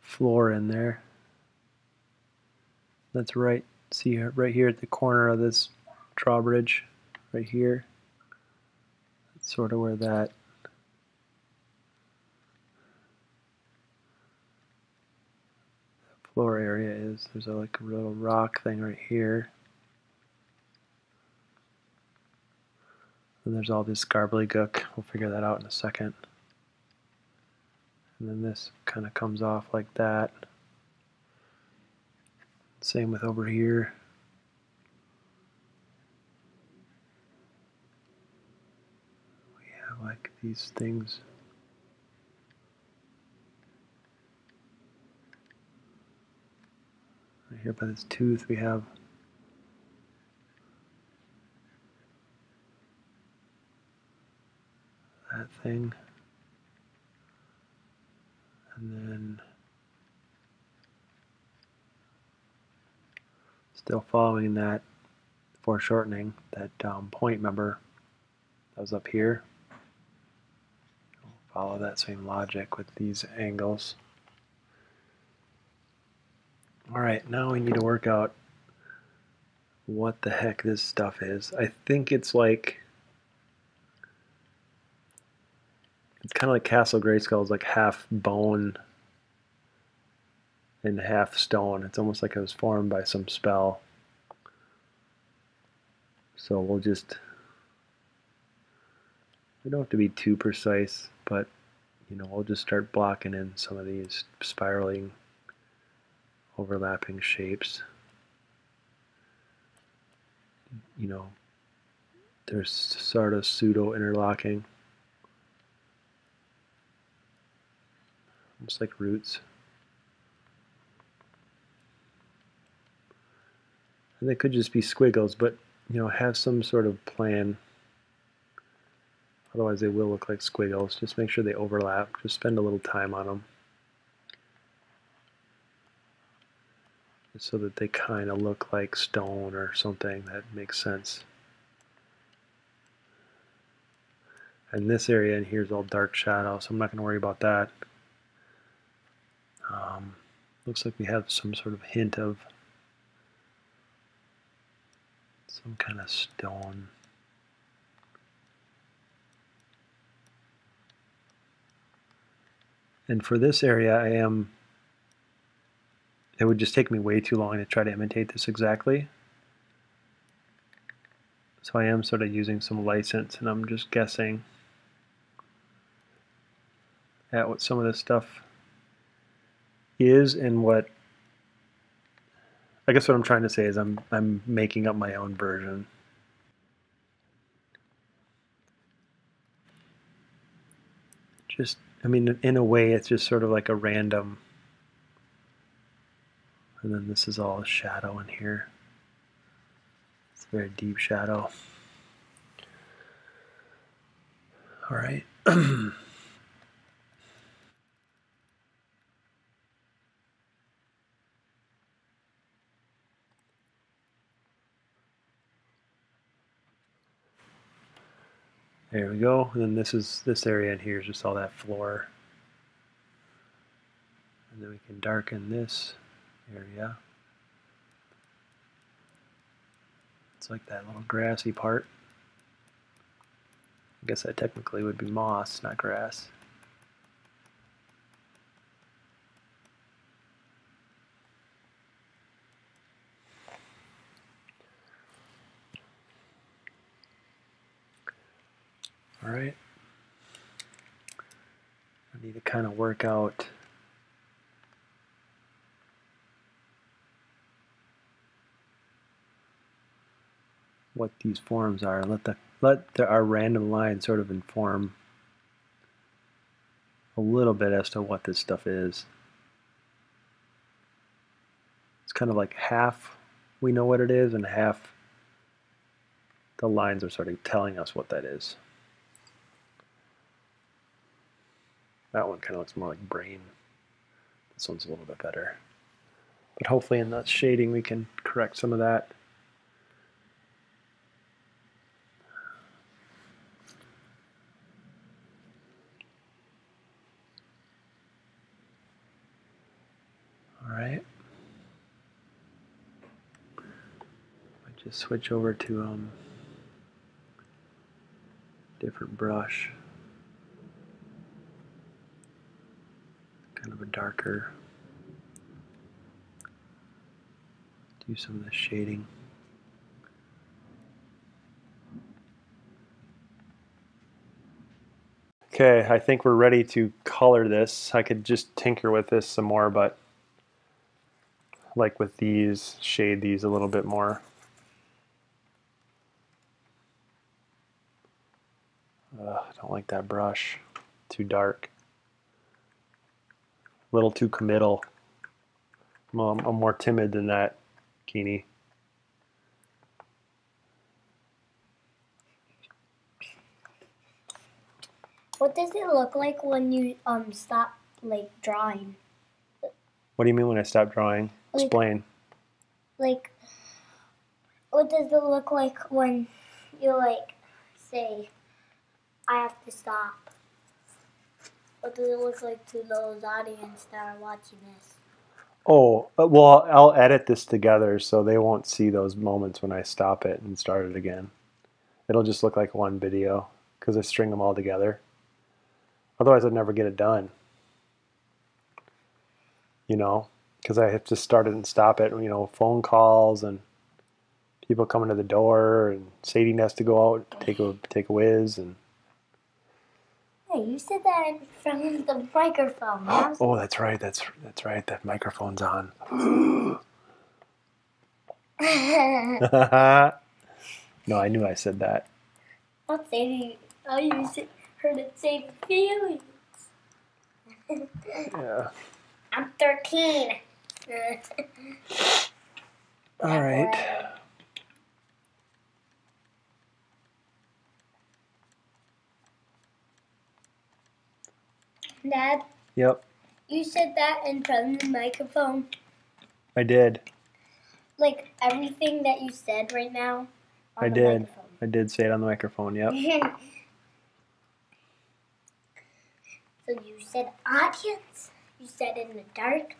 floor in there. That's right. See right here at the corner of this drawbridge, right here. That's sort of where that floor area is. There's a, like a little rock thing right here. And there's all this gobbledygook. We'll figure that out in a second. And then this kind of comes off like that. Same with over here. We have like these things. Here by this tooth we have that thing. And then still following that foreshortening, that um, point member that was up here. Follow that same logic with these angles. Alright, now we need to work out what the heck this stuff is. I think it's like it's kind of like Castle Grayskull is like half bone and half stone. It's almost like it was formed by some spell. So we'll just we don't have to be too precise, but you know, we'll just start blocking in some of these spiraling overlapping shapes. You know, there's sort of pseudo interlocking. Almost like roots. And they could just be squiggles, but you know, have some sort of plan Otherwise they will look like squiggles. Just make sure they overlap. Just spend a little time on them. So that they kind of look like stone or something that makes sense. And this area in here is all dark shadow, so I'm not going to worry about that. Um, looks like we have some sort of hint of some kind of stone. And for this area, I am it would just take me way too long to try to imitate this exactly. So I am sort of using some license and I'm just guessing at what some of this stuff is and what I guess what I'm trying to say is I'm I'm making up my own version. Just I mean in a way it's just sort of like a random and then this is all shadow in here. It's a very deep shadow. All right. There we go. And then this is this area in here is just all that floor. And then we can darken this area. It's like that little grassy part. I guess that technically would be moss, not grass. All right. I need to kind of work out what these forms are and let the let the, our random line sort of inform a little bit as to what this stuff is. It's kind of like half we know what it is and half the lines are sort of telling us what that is. That one kind of looks more like brain. This one's a little bit better. But hopefully in the shading we can correct some of that. Alright. I just switch over to um different brush. Kind of a darker. Do some of the shading. Okay, I think we're ready to color this. I could just tinker with this some more, but like with these, shade these a little bit more. Uh, I don't like that brush. Too dark. A little too committal. I'm, I'm more timid than that, Keeney. What does it look like when you um stop like drawing? What do you mean when I stop drawing? Explain. Like, what does it look like when you like say, "I have to stop"? What does it look like to those audience that are watching this? Oh, uh, well, I'll edit this together so they won't see those moments when I stop it and start it again. It'll just look like one video because I string them all together. Otherwise, I'd never get it done. You know, because I have to start it and stop it. You know, phone calls and people coming to the door, and Sadie has to go out take a take a whiz, and Hey, you said that in front of the microphone. Oh, that's right, that's that's right, that microphone's on. no, I knew I said that. I'll say use it heard it say feelings. Yeah. I'm 13. All right. Dad, Yep, you said that in front of the microphone. I did. Like everything that you said right now. On I the did. Microphone. I did say it on the microphone. Yep. so you said audience. You said in the dark.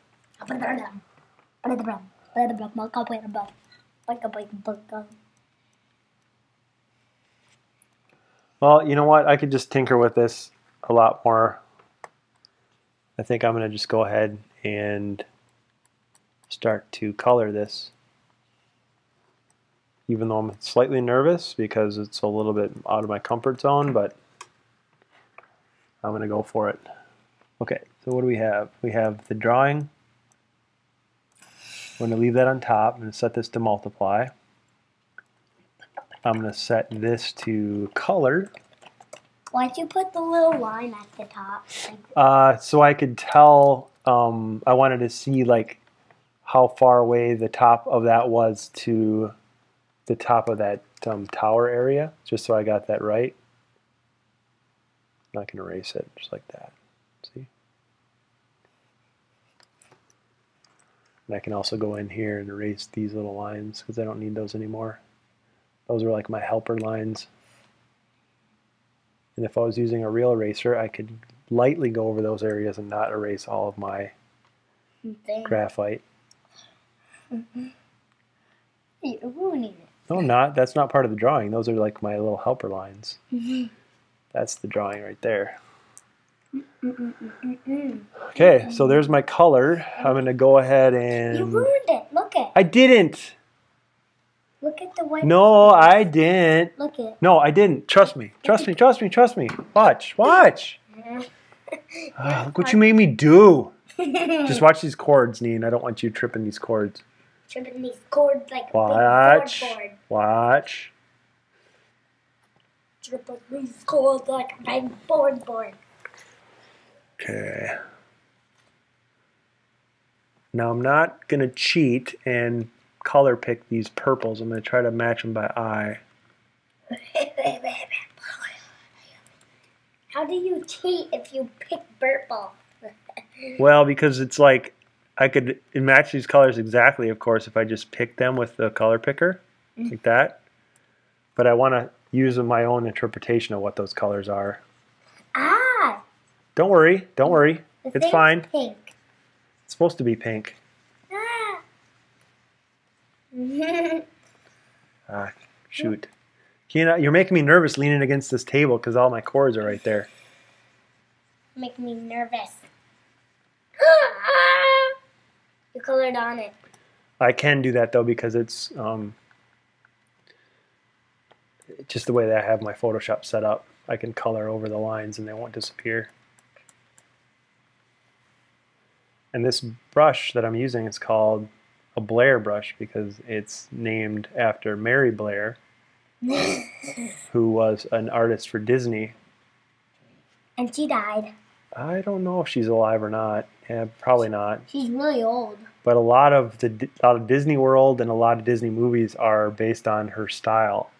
Well, you know what? I could just tinker with this a lot more. I think I'm going to just go ahead and start to color this. Even though I'm slightly nervous because it's a little bit out of my comfort zone, but I'm going to go for it. Okay, so what do we have? We have the drawing. I'm going to leave that on top. I'm going to set this to multiply. I'm going to set this to color. Why'd you put the little line at the top? Like, Uh, so I could tell. Um, I wanted to see like how far away the top of that was to the top of that um, tower area, just so I got that right. I can erase it just like that. See. And I can also go in here and erase these little lines because I don't need those anymore. Those are like my helper lines. And if I was using a real eraser, I could lightly go over those areas and not erase all of my thing. graphite. You're ruining it. No, I'm not. That's not part of the drawing. Those are like my little helper lines. Mm-hmm. That's the drawing right there. Okay, so there's my color. I'm going to go ahead and... You ruined it. Look at. I didn't. Look at the white. No, I didn't. Look at. No, I didn't. Trust me. Trust me. Trust me. Trust me. Watch. Watch. Ah, look what you made me do. Just watch these cords, Neen. I don't want you tripping these cords. Tripping these cords like Watch. a big. Watch. Tripping these cords like a big board board. Okay. Now I'm not going to cheat and color pick these purples. I'm going to try to match them by eye. How do you cheat if you pick purple? Well, because it's like I could match these colors exactly, of course, if I just pick them with the color picker, like that. But I want to use my own interpretation of what those colors are. ah, Don't worry. Don't worry. the It's fine. Pink. It's supposed to be pink. Ah. Ah, shoot. Know, you're making me nervous leaning against this table because all my cords are right there. Make me nervous. you colored on it. I can do that though because it's um, just the way that I have my Photoshop set up. I can color over the lines and they won't disappear. And this brush that I'm using is called a Blair brush because it's named after Mary Blair, who was an artist for Disney. and she died. I don't know if she's alive or not. Yeah, probably not. She's really old. but a lot of the a lot of Disney World and a lot of Disney movies are based on her style.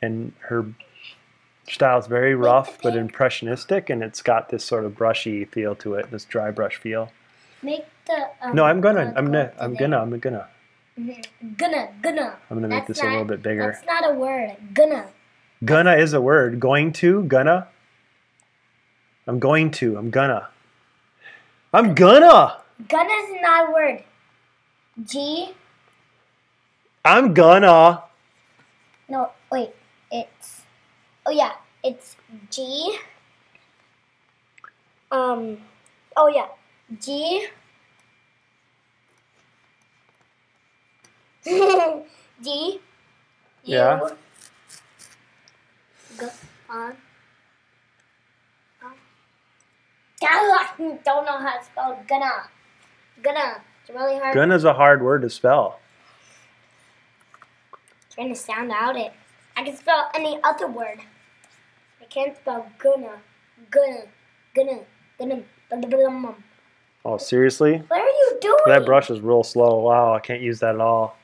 And her style is very rough but impressionistic, and it's got this sort of brushy feel to it, this dry brush feel. Make the. Um, No, I'm gonna, I'm gonna, I'm gonna, I'm gonna, Gonna, gonna. I'm gonna make That's this a little bit bigger. That's not a word. Gonna. Gonna is a word. Going to, gonna. I'm going to. I'm gonna. I'm gonna. Gonna is not a word. G. I'm gonna. No, wait. It's. Oh yeah, it's G. Um. Oh yeah, G. G. Yeah. U, G. On. Ah, Don't know how to spell gonna. Gonna. It's really hard. Gonna's a hard word to spell. trying to sound out it. I can spell any other word. Can't spell gonna, gonna, gonna, gonna, blah. Oh, seriously? What are you doing? That brush is real slow. Wow, I can't use that at all.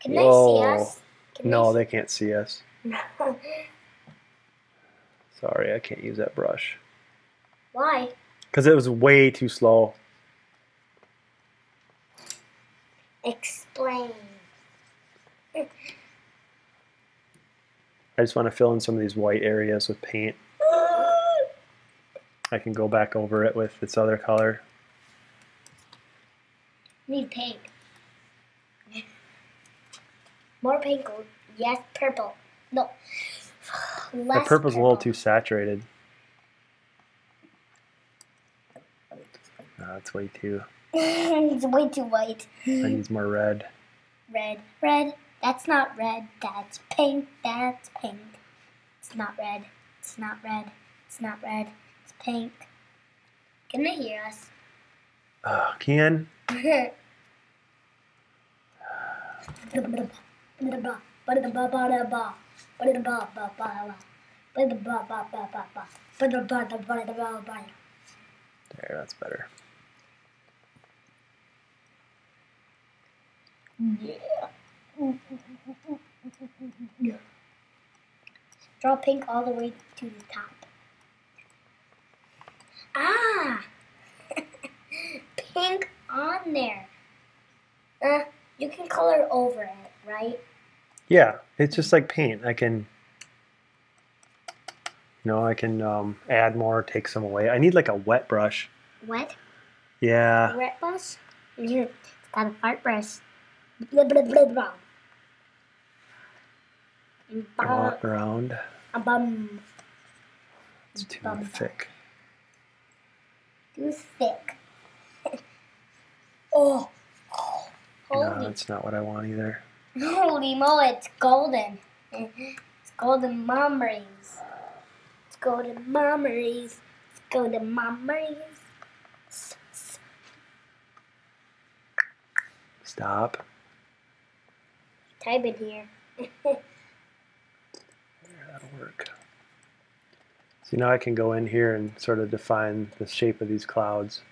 Can they see Whoa. us? Can No, they they can't see us. Sorry, I can't use that brush. Why? Because it was way too slow. Explain. I just want to fill in some of these white areas with paint. I can go back over it with its other color. Need pink. More pink. Yes, purple. No. The Less purple's a little too saturated. No, that's way too. it's way too white. I need more red. Red, red. That's not red. That's pink. That's pink. It's not red. It's not red. It's not red. It's pink. Can they hear us? Uh, oh, Kian, there, that's better. Yeah. Draw pink all the way to the top. Ah! pink on there. Uh, you can color over it, right? Yeah, it's just like paint. I can, you know, I can um, add more, take some away. I need like a wet brush. Wet? Yeah, Wet brush? It's got a fart brush. Blah, blah, blah, blah. And bum, around. a bum. It's too Bum. thick. Too thick. oh. No, Holy, that's not what I want either. holy moly, it's golden. It's golden memories. It's golden memories. It's golden memories. Stop. Type in here. Work. So now I can go in here and sort of define the shape of these clouds.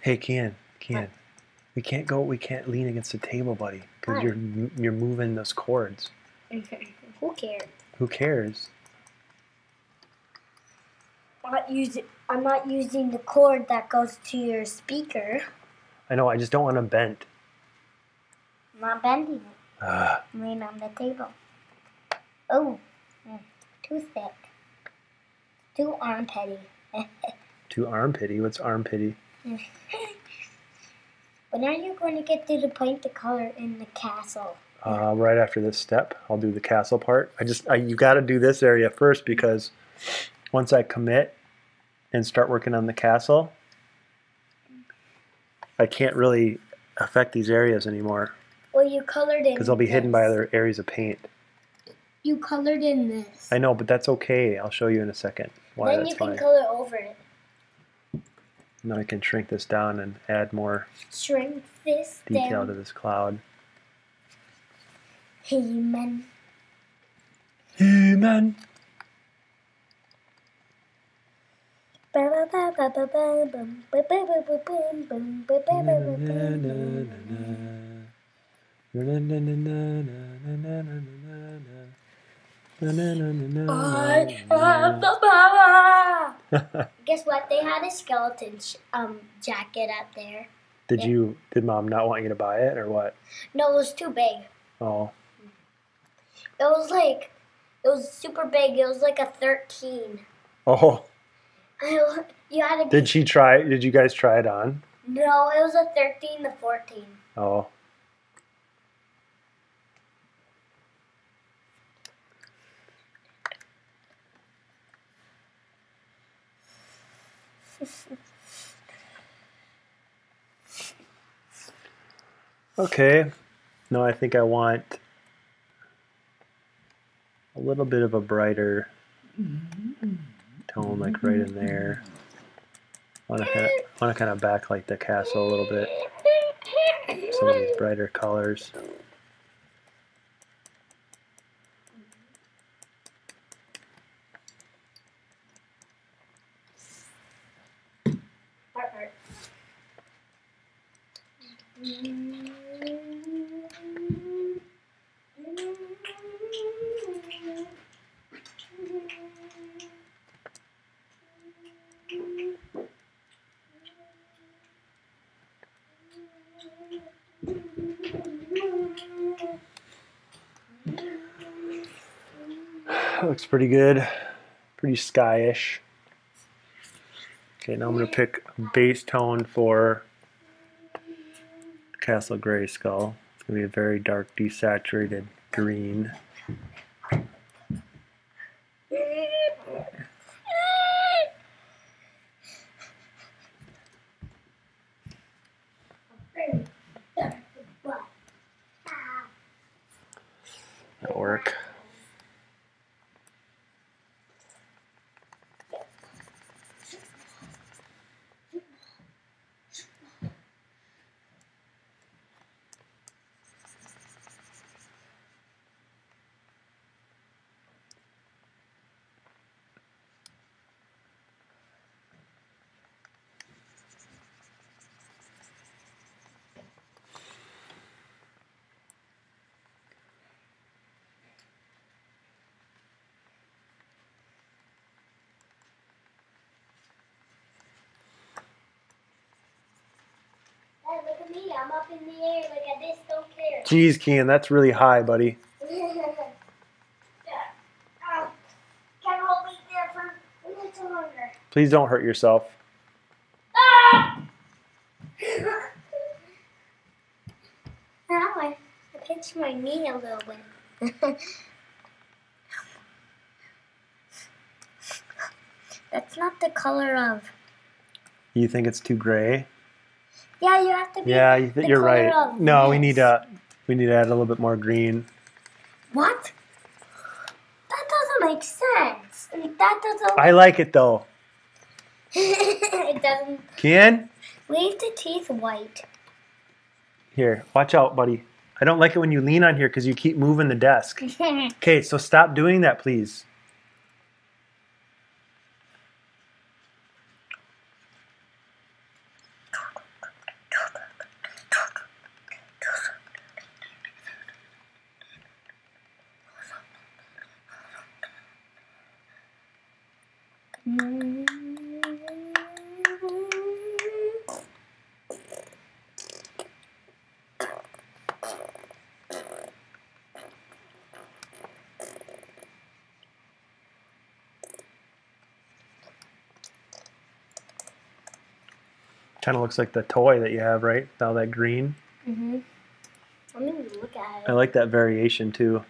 Hey, Kian, Kian, we can't go. We can't lean against the table, buddy, because you're you're moving those cords. Who cares? Who cares? I'm not using. I'm not using the cord that goes to your speaker. I know. I just don't want them bent. I'm not bending it. Laying on the table. Oh, mm, too thick. Too armpity. too armpity. What's armpity? when are you going to get to the point to color in the castle? Uh, right after this step, I'll do the castle part. I just I, you got to do this area first because once I commit and start working on the castle, I can't really affect these areas anymore Well, you colored in. because they'll be hidden by other areas of paint. You colored in this. I know, but that's okay. I'll show you in a second why then that's you can fine. color over it. Now I can shrink this down and add more Shrink this detail to this cloud. Hey man. Hey man. I have the power. Guess what? They had a skeleton sh- um jacket up there. Did you? Did mom not want you to buy it or what? No, it was too big. Oh, It was like it was super big. It was like a thirteen. oh. You had to. Did she try? Did you guys try it on? No, it was a thirteen to fourteen. Oh, okay. No, I think I want a little bit of a brighter mm-hmm. Tone, like right in there. Want to mm-hmm. kind of want to kind of backlight the castle a little bit. Some of these brighter colors. Looks pretty good. Pretty skyish. Okay, now I'm going to pick base tone for Castle Grayskull. It's going to be a very dark desaturated green. That'll work. Hey, look at me. I'm up in the air like I just don't. Geez, Kian, that's really high, buddy. Can you hold me there for a little longer? Please don't hurt yourself. Ah! Ow, I, I pinched my knee a little bit. That's not the color of. You think it's too gray? Yeah, you have to be. Yeah, you th- the you're color right. of No, we need to we need to add a little bit more green. What? That doesn't make sense. That doesn't. I like it though. it doesn't. Kian, Leave the teeth white. here, watch out, buddy. I don't like it when you lean on here because you keep moving the desk. Okay, so stop doing that, please. Kind of looks like the toy that you have, right? All that green. Mm-hmm. Me look at I like that variation too.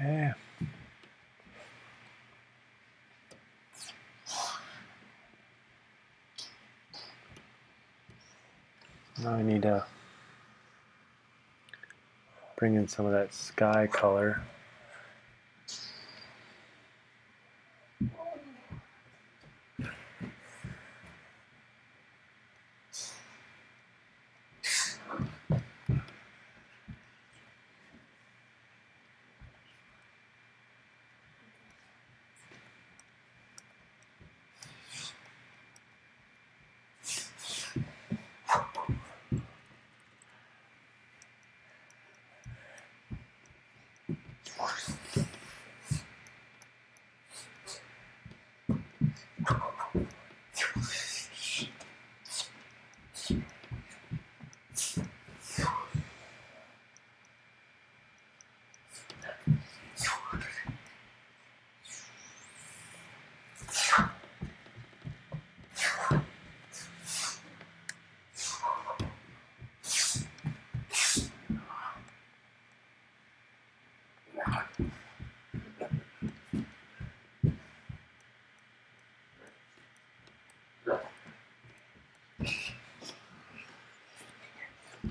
Okay. Now I need to bring in some of that sky color.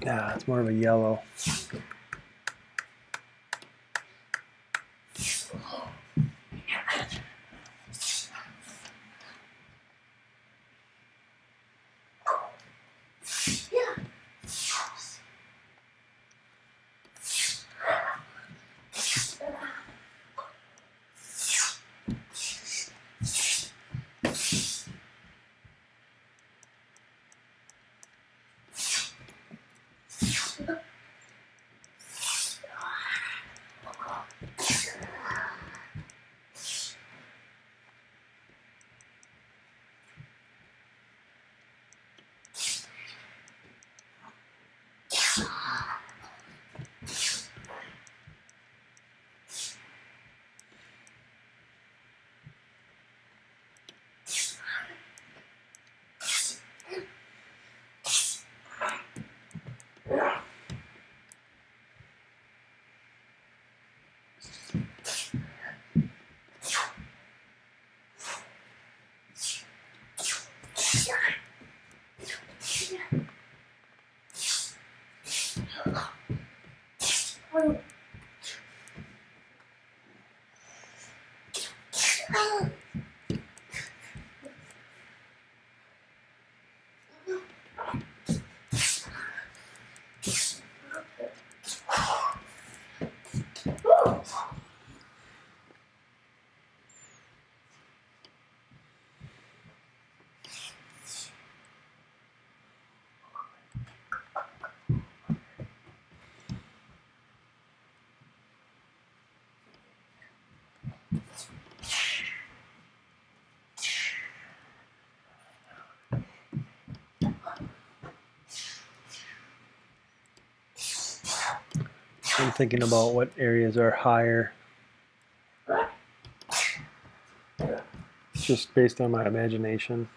Yeah, it's more of a yellow. I'm thinking about what areas are higher. Just based on my imagination.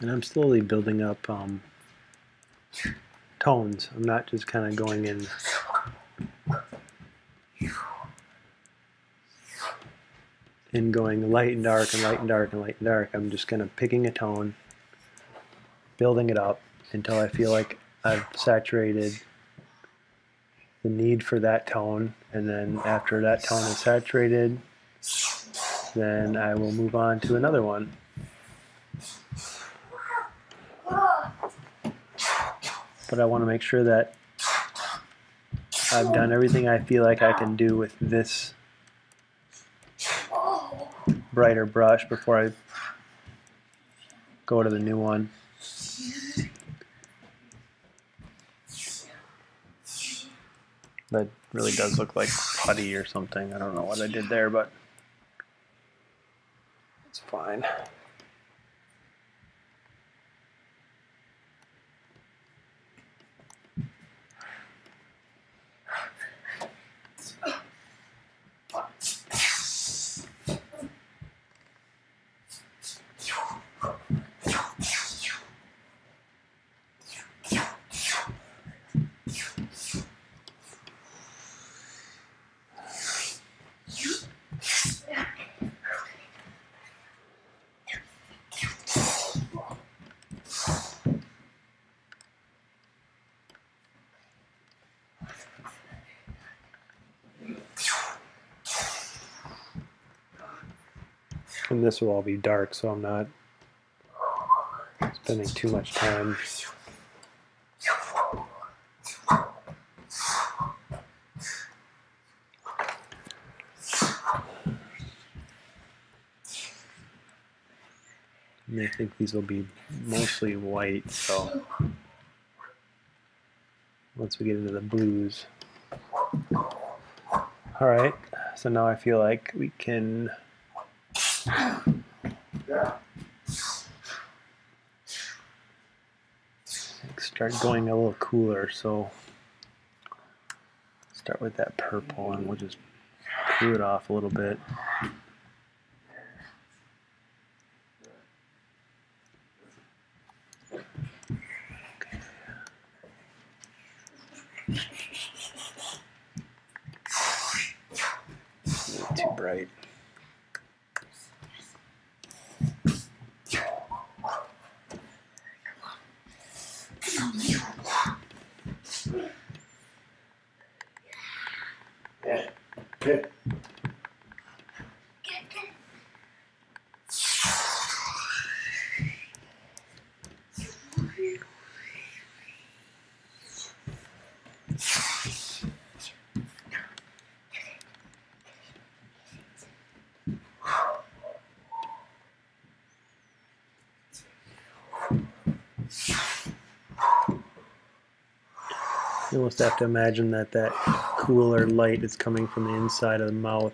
And I'm slowly building up um, tones. I'm not just kind of going in and going light and dark and light and dark and light and dark. I'm just kind of picking a tone, building it up until I feel like I've saturated the need for that tone. And then after that tone is saturated, then I will move on to another one. But I want to make sure that I've done everything I feel like I can do with this brighter brush before I go to the new one. That really does look like putty or something. I don't know what I did there, but it's fine. And this will all be dark, so I'm not spending too much time. And I think these will be mostly white, so once we get into the blues. Alright, so now I feel like we can start going a little cooler, so start with that purple and we'll just cool it off a little bit. Too bright. You almost have to imagine that that cooler light is coming from the inside of the mouth.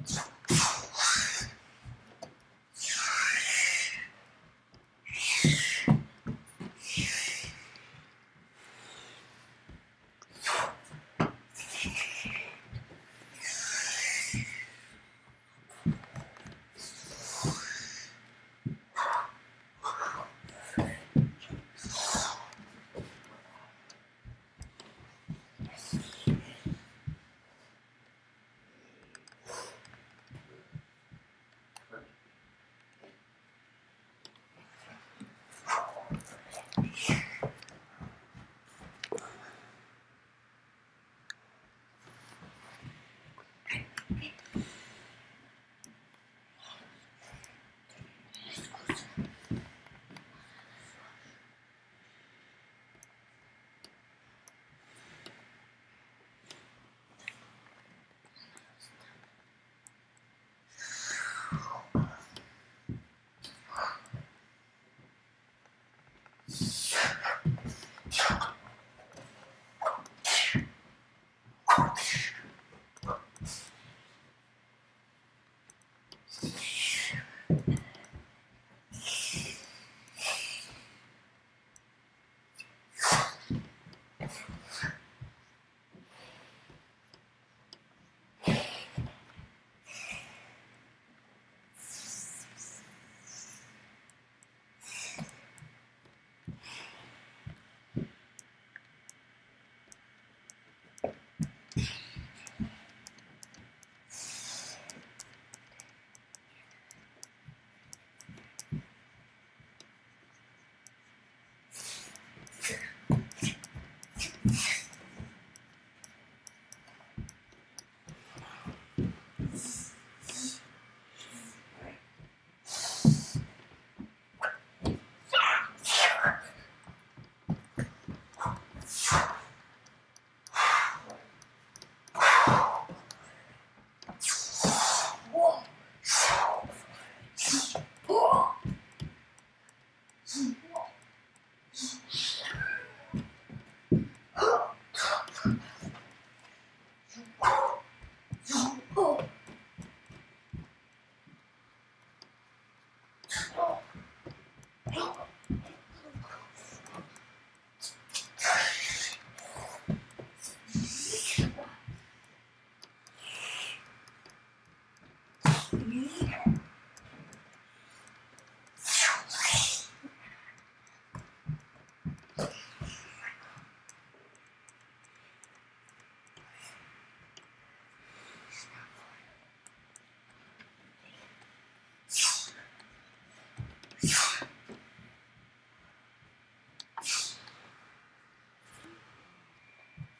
it's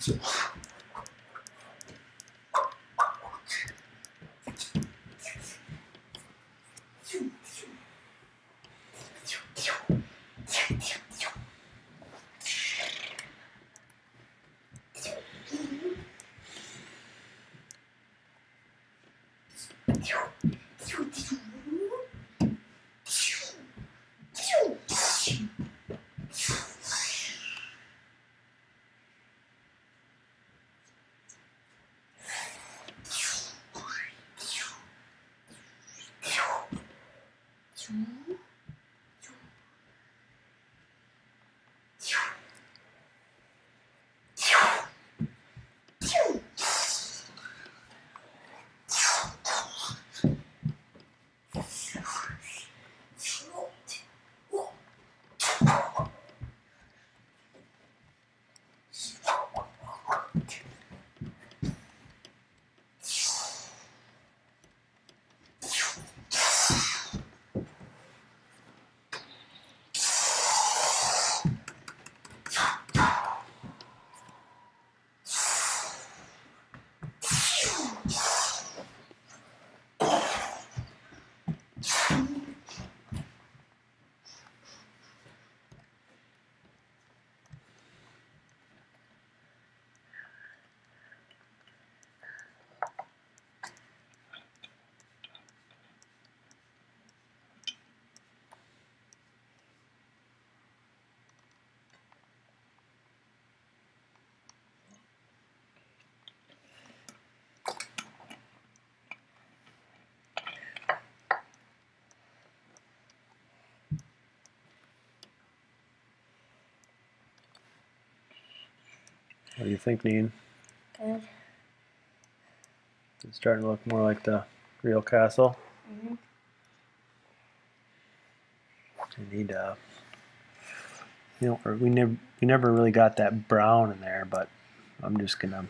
ですよ。Thank you. What do you think, Neen? Good. It's starting to look more like the real castle. hmm We need uh you know or we never we never really got that brown in there, but I'm just gonna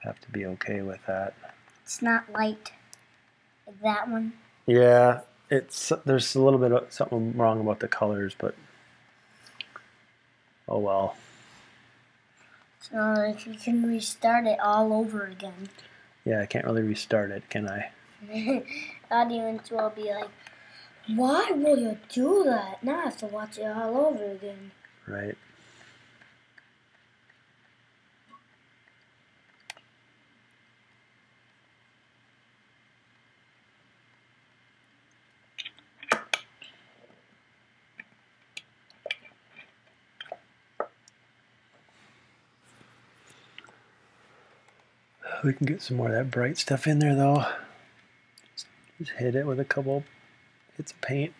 have to be okay with that. It's not light like that one. Yeah, it's there's a little bit of something wrong about the colors, but oh well. So like you can restart it all over again. Yeah, I can't really restart it, can I? Audience will be like, "Why will you do that?" Now I have to watch it all over again. Right. We can get some more of that bright stuff in there though. Just, hit it with a couple hits of paint.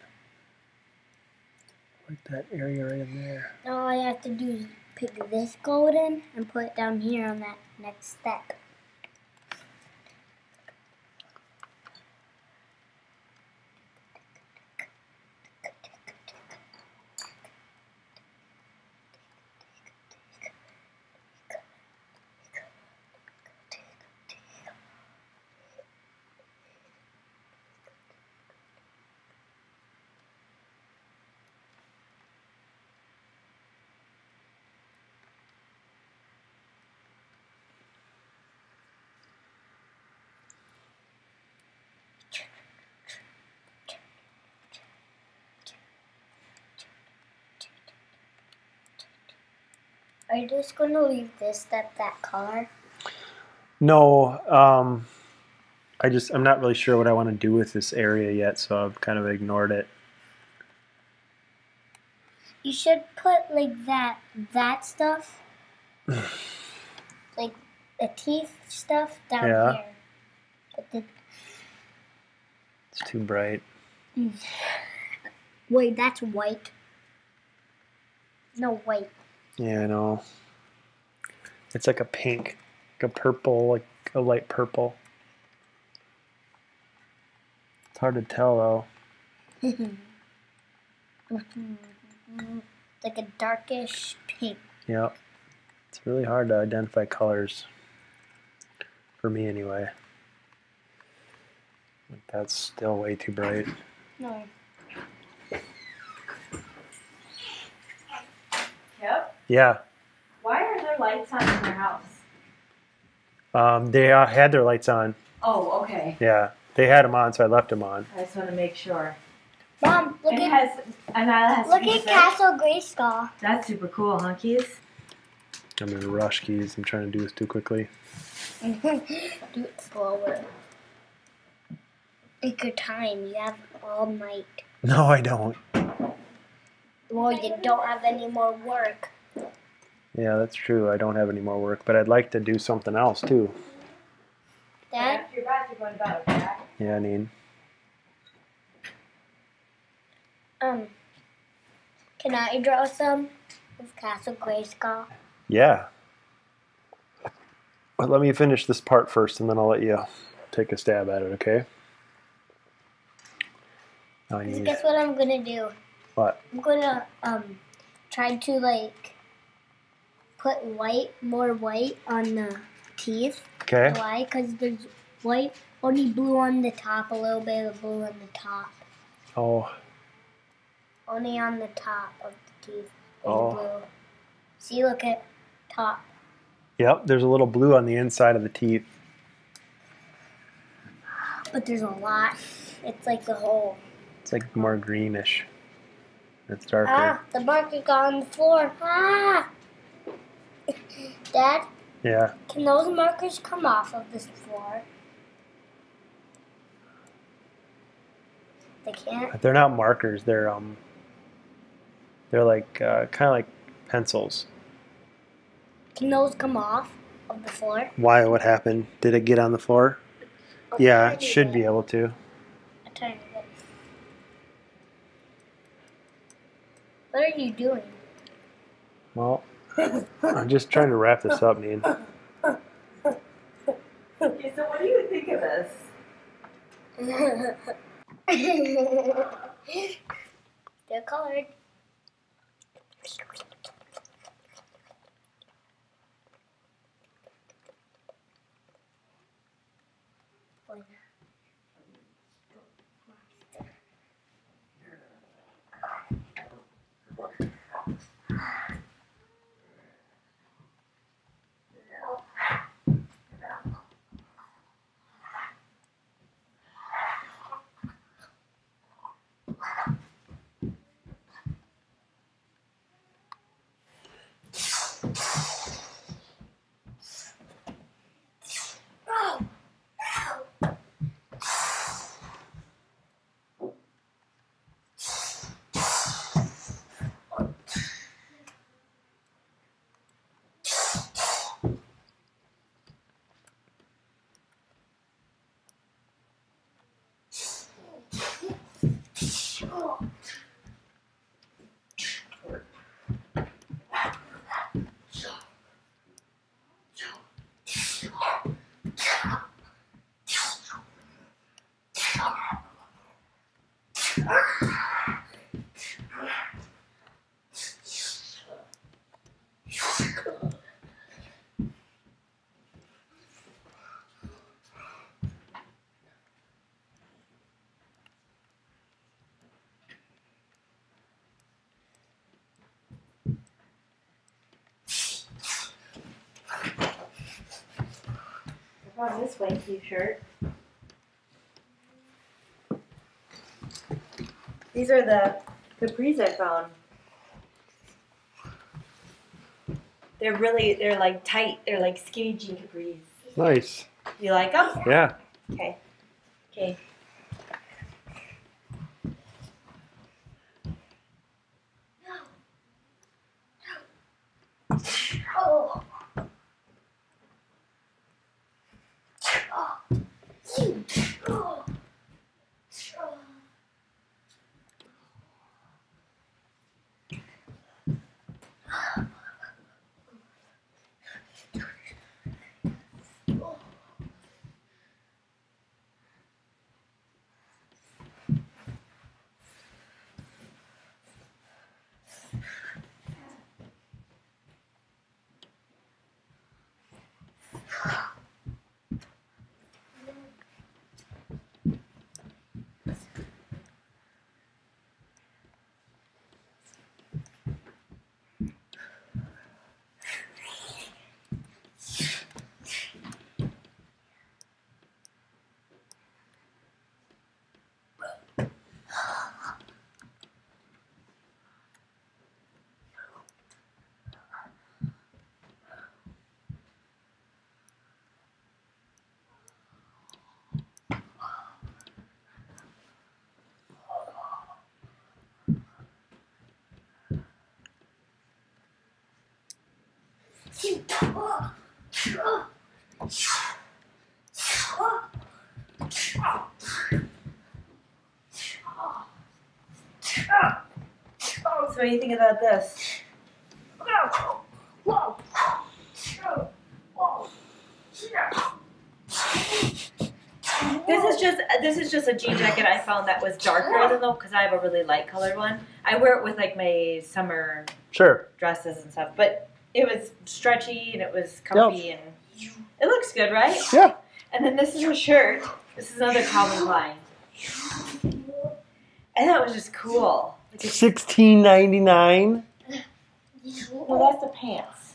Like that area right in there. All I have to do is pick this golden and put it down here on that next step. Are you just gonna leave this step that color? No, um, I just I'm not really sure what I want to do with this area yet, so I've kind of ignored it. You should put like that that stuff, like the teeth stuff down Yeah. here. But the It's too bright. wait, that's white. No white. Yeah, I know. It's like a pink, like a purple, like a light purple. It's hard to tell though. like a darkish pink. Yep. It's really hard to identify colors. For me, anyway. That's still way too bright. No. Yep. Yeah. Why are there lights on in your house? Um, they uh, had their lights on. Oh, okay. Yeah. They had them on, so I left them on. I just want to make sure. Mom, look and it at has an Isla has look pizza. at Castle Grayskull. That's super cool, huh, Keys? I'm in a rush keys. I'm trying to do this too quickly. do it slower. Take your time. You have all night. No, I don't. Well, you don't have any more work. Yeah, that's true. I don't have any more work, but I'd like to do something else too. Dad, After you're back, you're going to bed, okay? Yeah, I mean, um, can I draw some of Castle Grayskull? yeah. But let me finish this part first, and then I'll let you take a stab at it. Okay? I need Guess what I'm gonna do? what? I'm gonna um try to like put white, more white on the teeth. Okay. Why? Because there's white, only blue on the top, a little bit of blue on the top. Oh, Only on the top of the teeth. Oh. blue. See, look at top. yep. There's a little blue on the inside of the teeth. But there's a lot. It's like the whole. It's like more greenish. It's darker. Ah, the marker got on the floor. Ah! Dad, Yeah. can those markers come off of this floor? They can't. They're not markers. They're um. They're like uh, kind of like pencils. Can those come off of the floor? Why? What happened? Did it get on the floor? Yeah, it should be able to. A tiny bit. What are you doing? Well, I'm just trying to wrap this up, man. Okay, so what do you think of this? They're colored. Found this wanky shirt. These are the capris I found. They're really, they're like tight. They're like skinny jean capris. Nice. You like them? Yeah. Okay. Okay. So what do you think about this? This is just this is just a jean jacket I found that was darker than the because I have a really light colored one. I wear it with like my summer Sure. dresses and stuff, but it was stretchy and it was comfy and it looks good, right? Yeah. And then this is a shirt. This is another Calvin Klein. And that was just cool. Like it's, Sixteen ninety nine. well, that's the pants.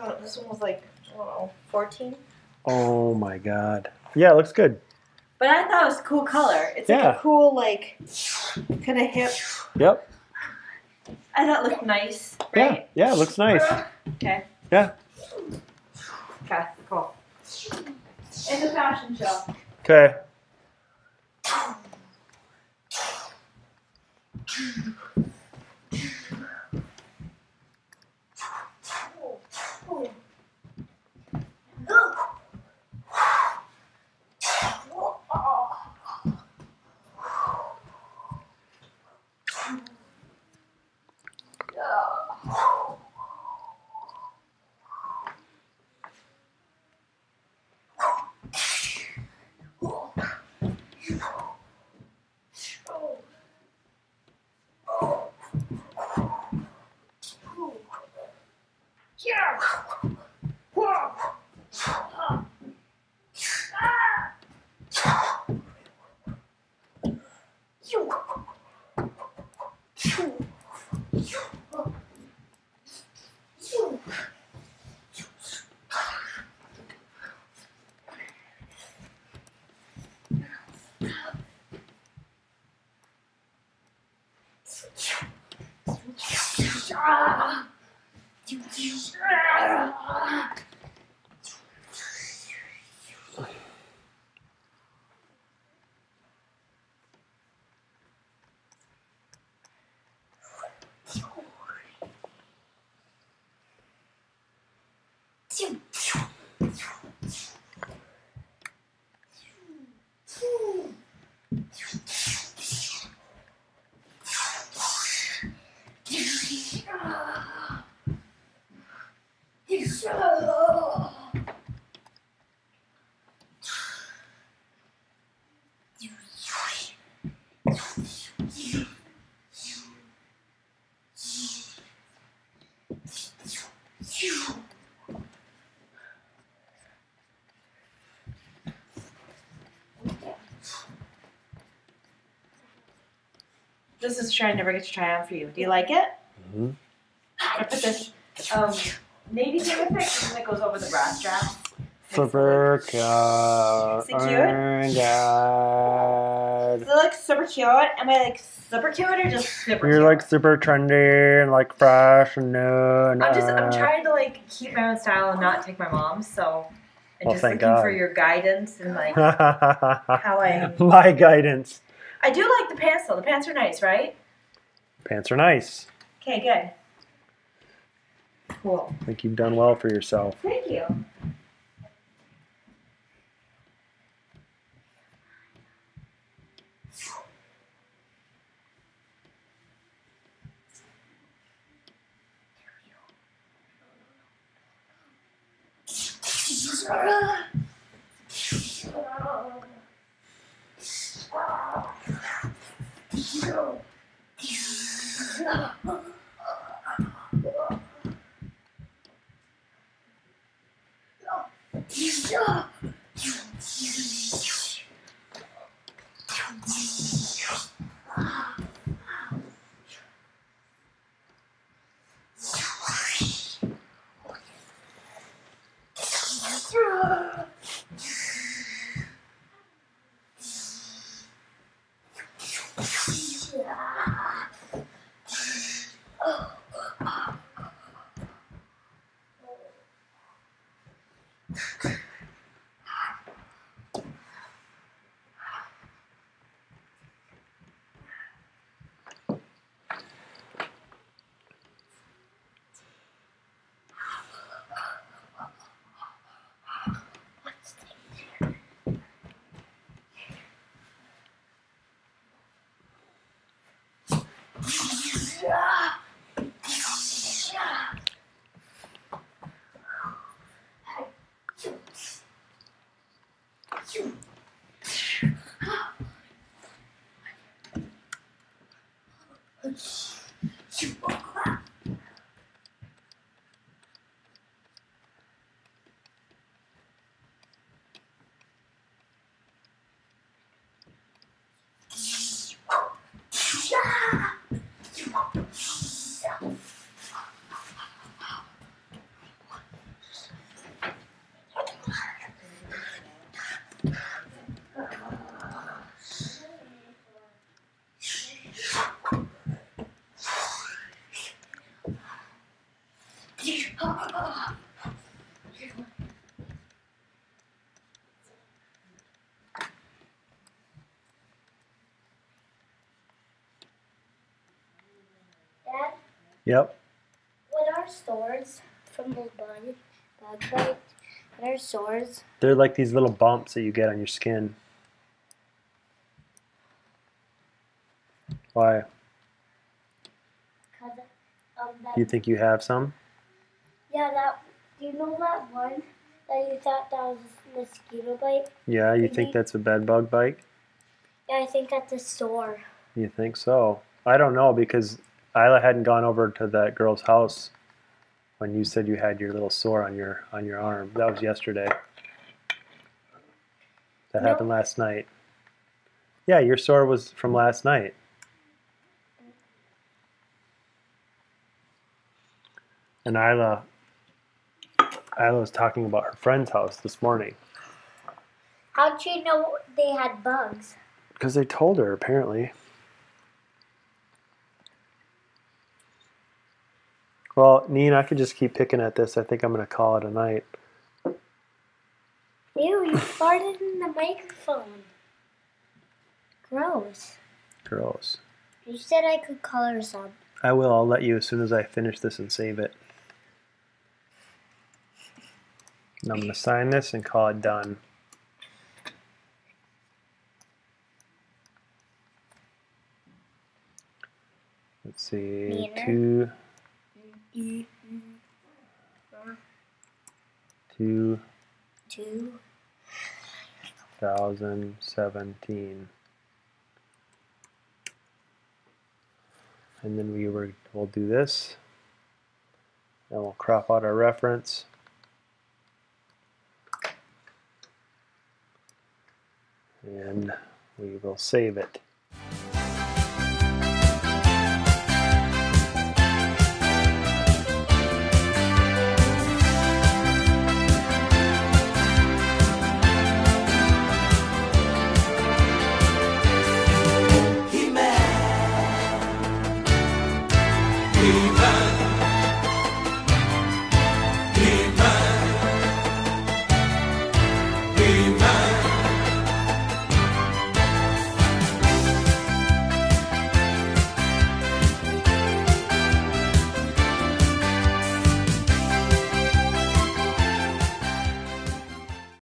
Oh, this one was like, I don't know, 14? Oh my god. Yeah, it looks good. But I thought it was a cool color. It's like Yeah. a cool, like, kind of hip. Yep. I thought it looked nice, Yeah. right? Yeah, it looks nice. Okay. Yeah. Okay, cool. In the fashion show. Okay. Go! Yeah! This is a shirt I never get to try on for you. Do you like it? Mhm. I put this um, navy thing with it, and it goes over the bra strap. Super cute. Is it cute? Oh god. Does it look super cute? Am I like super cute or just super You're cute? like super trendy and like fresh and new. And, I'm just I'm uh, trying to like keep my own style and not take my mom's. So I'm Well, just thank looking God. for your guidance and like how I My guidance. I do like the pants though. The pants are nice, right? Pants are nice. Okay, good. Cool. I think you've done well for yourself. Thank you. Yeah. Dad, Yep. what are sores from the bun, bug bite? What are sores? They're like these little bumps that you get on your skin. Why? Cause um that You think you have some? Yeah that you know that one that you thought that was a mosquito bite? Yeah, you think that's a bed bug bite? Yeah, I think that's a sore. You think so? I don't know because Isla hadn't gone over to that girl's house when you said you had your little sore on your on your arm. That was yesterday. That No. happened last night. Yeah, your sore was from last night. And Isla Isla was talking about her friend's house this morning. How'd you know they had bugs? Because they told her, apparently. Well, Neen, I could just keep picking at this. I think I'm going to call it a night. Ew, you farted in the microphone. Gross. Gross. You said I could call her some. I will. I'll let you as soon as I finish this and save it. And I'm going to sign this and call it done. Let's see. Two, two Two. thousand seventeen. And then we were, we'll do this. And we'll crop out our reference. And we will save it.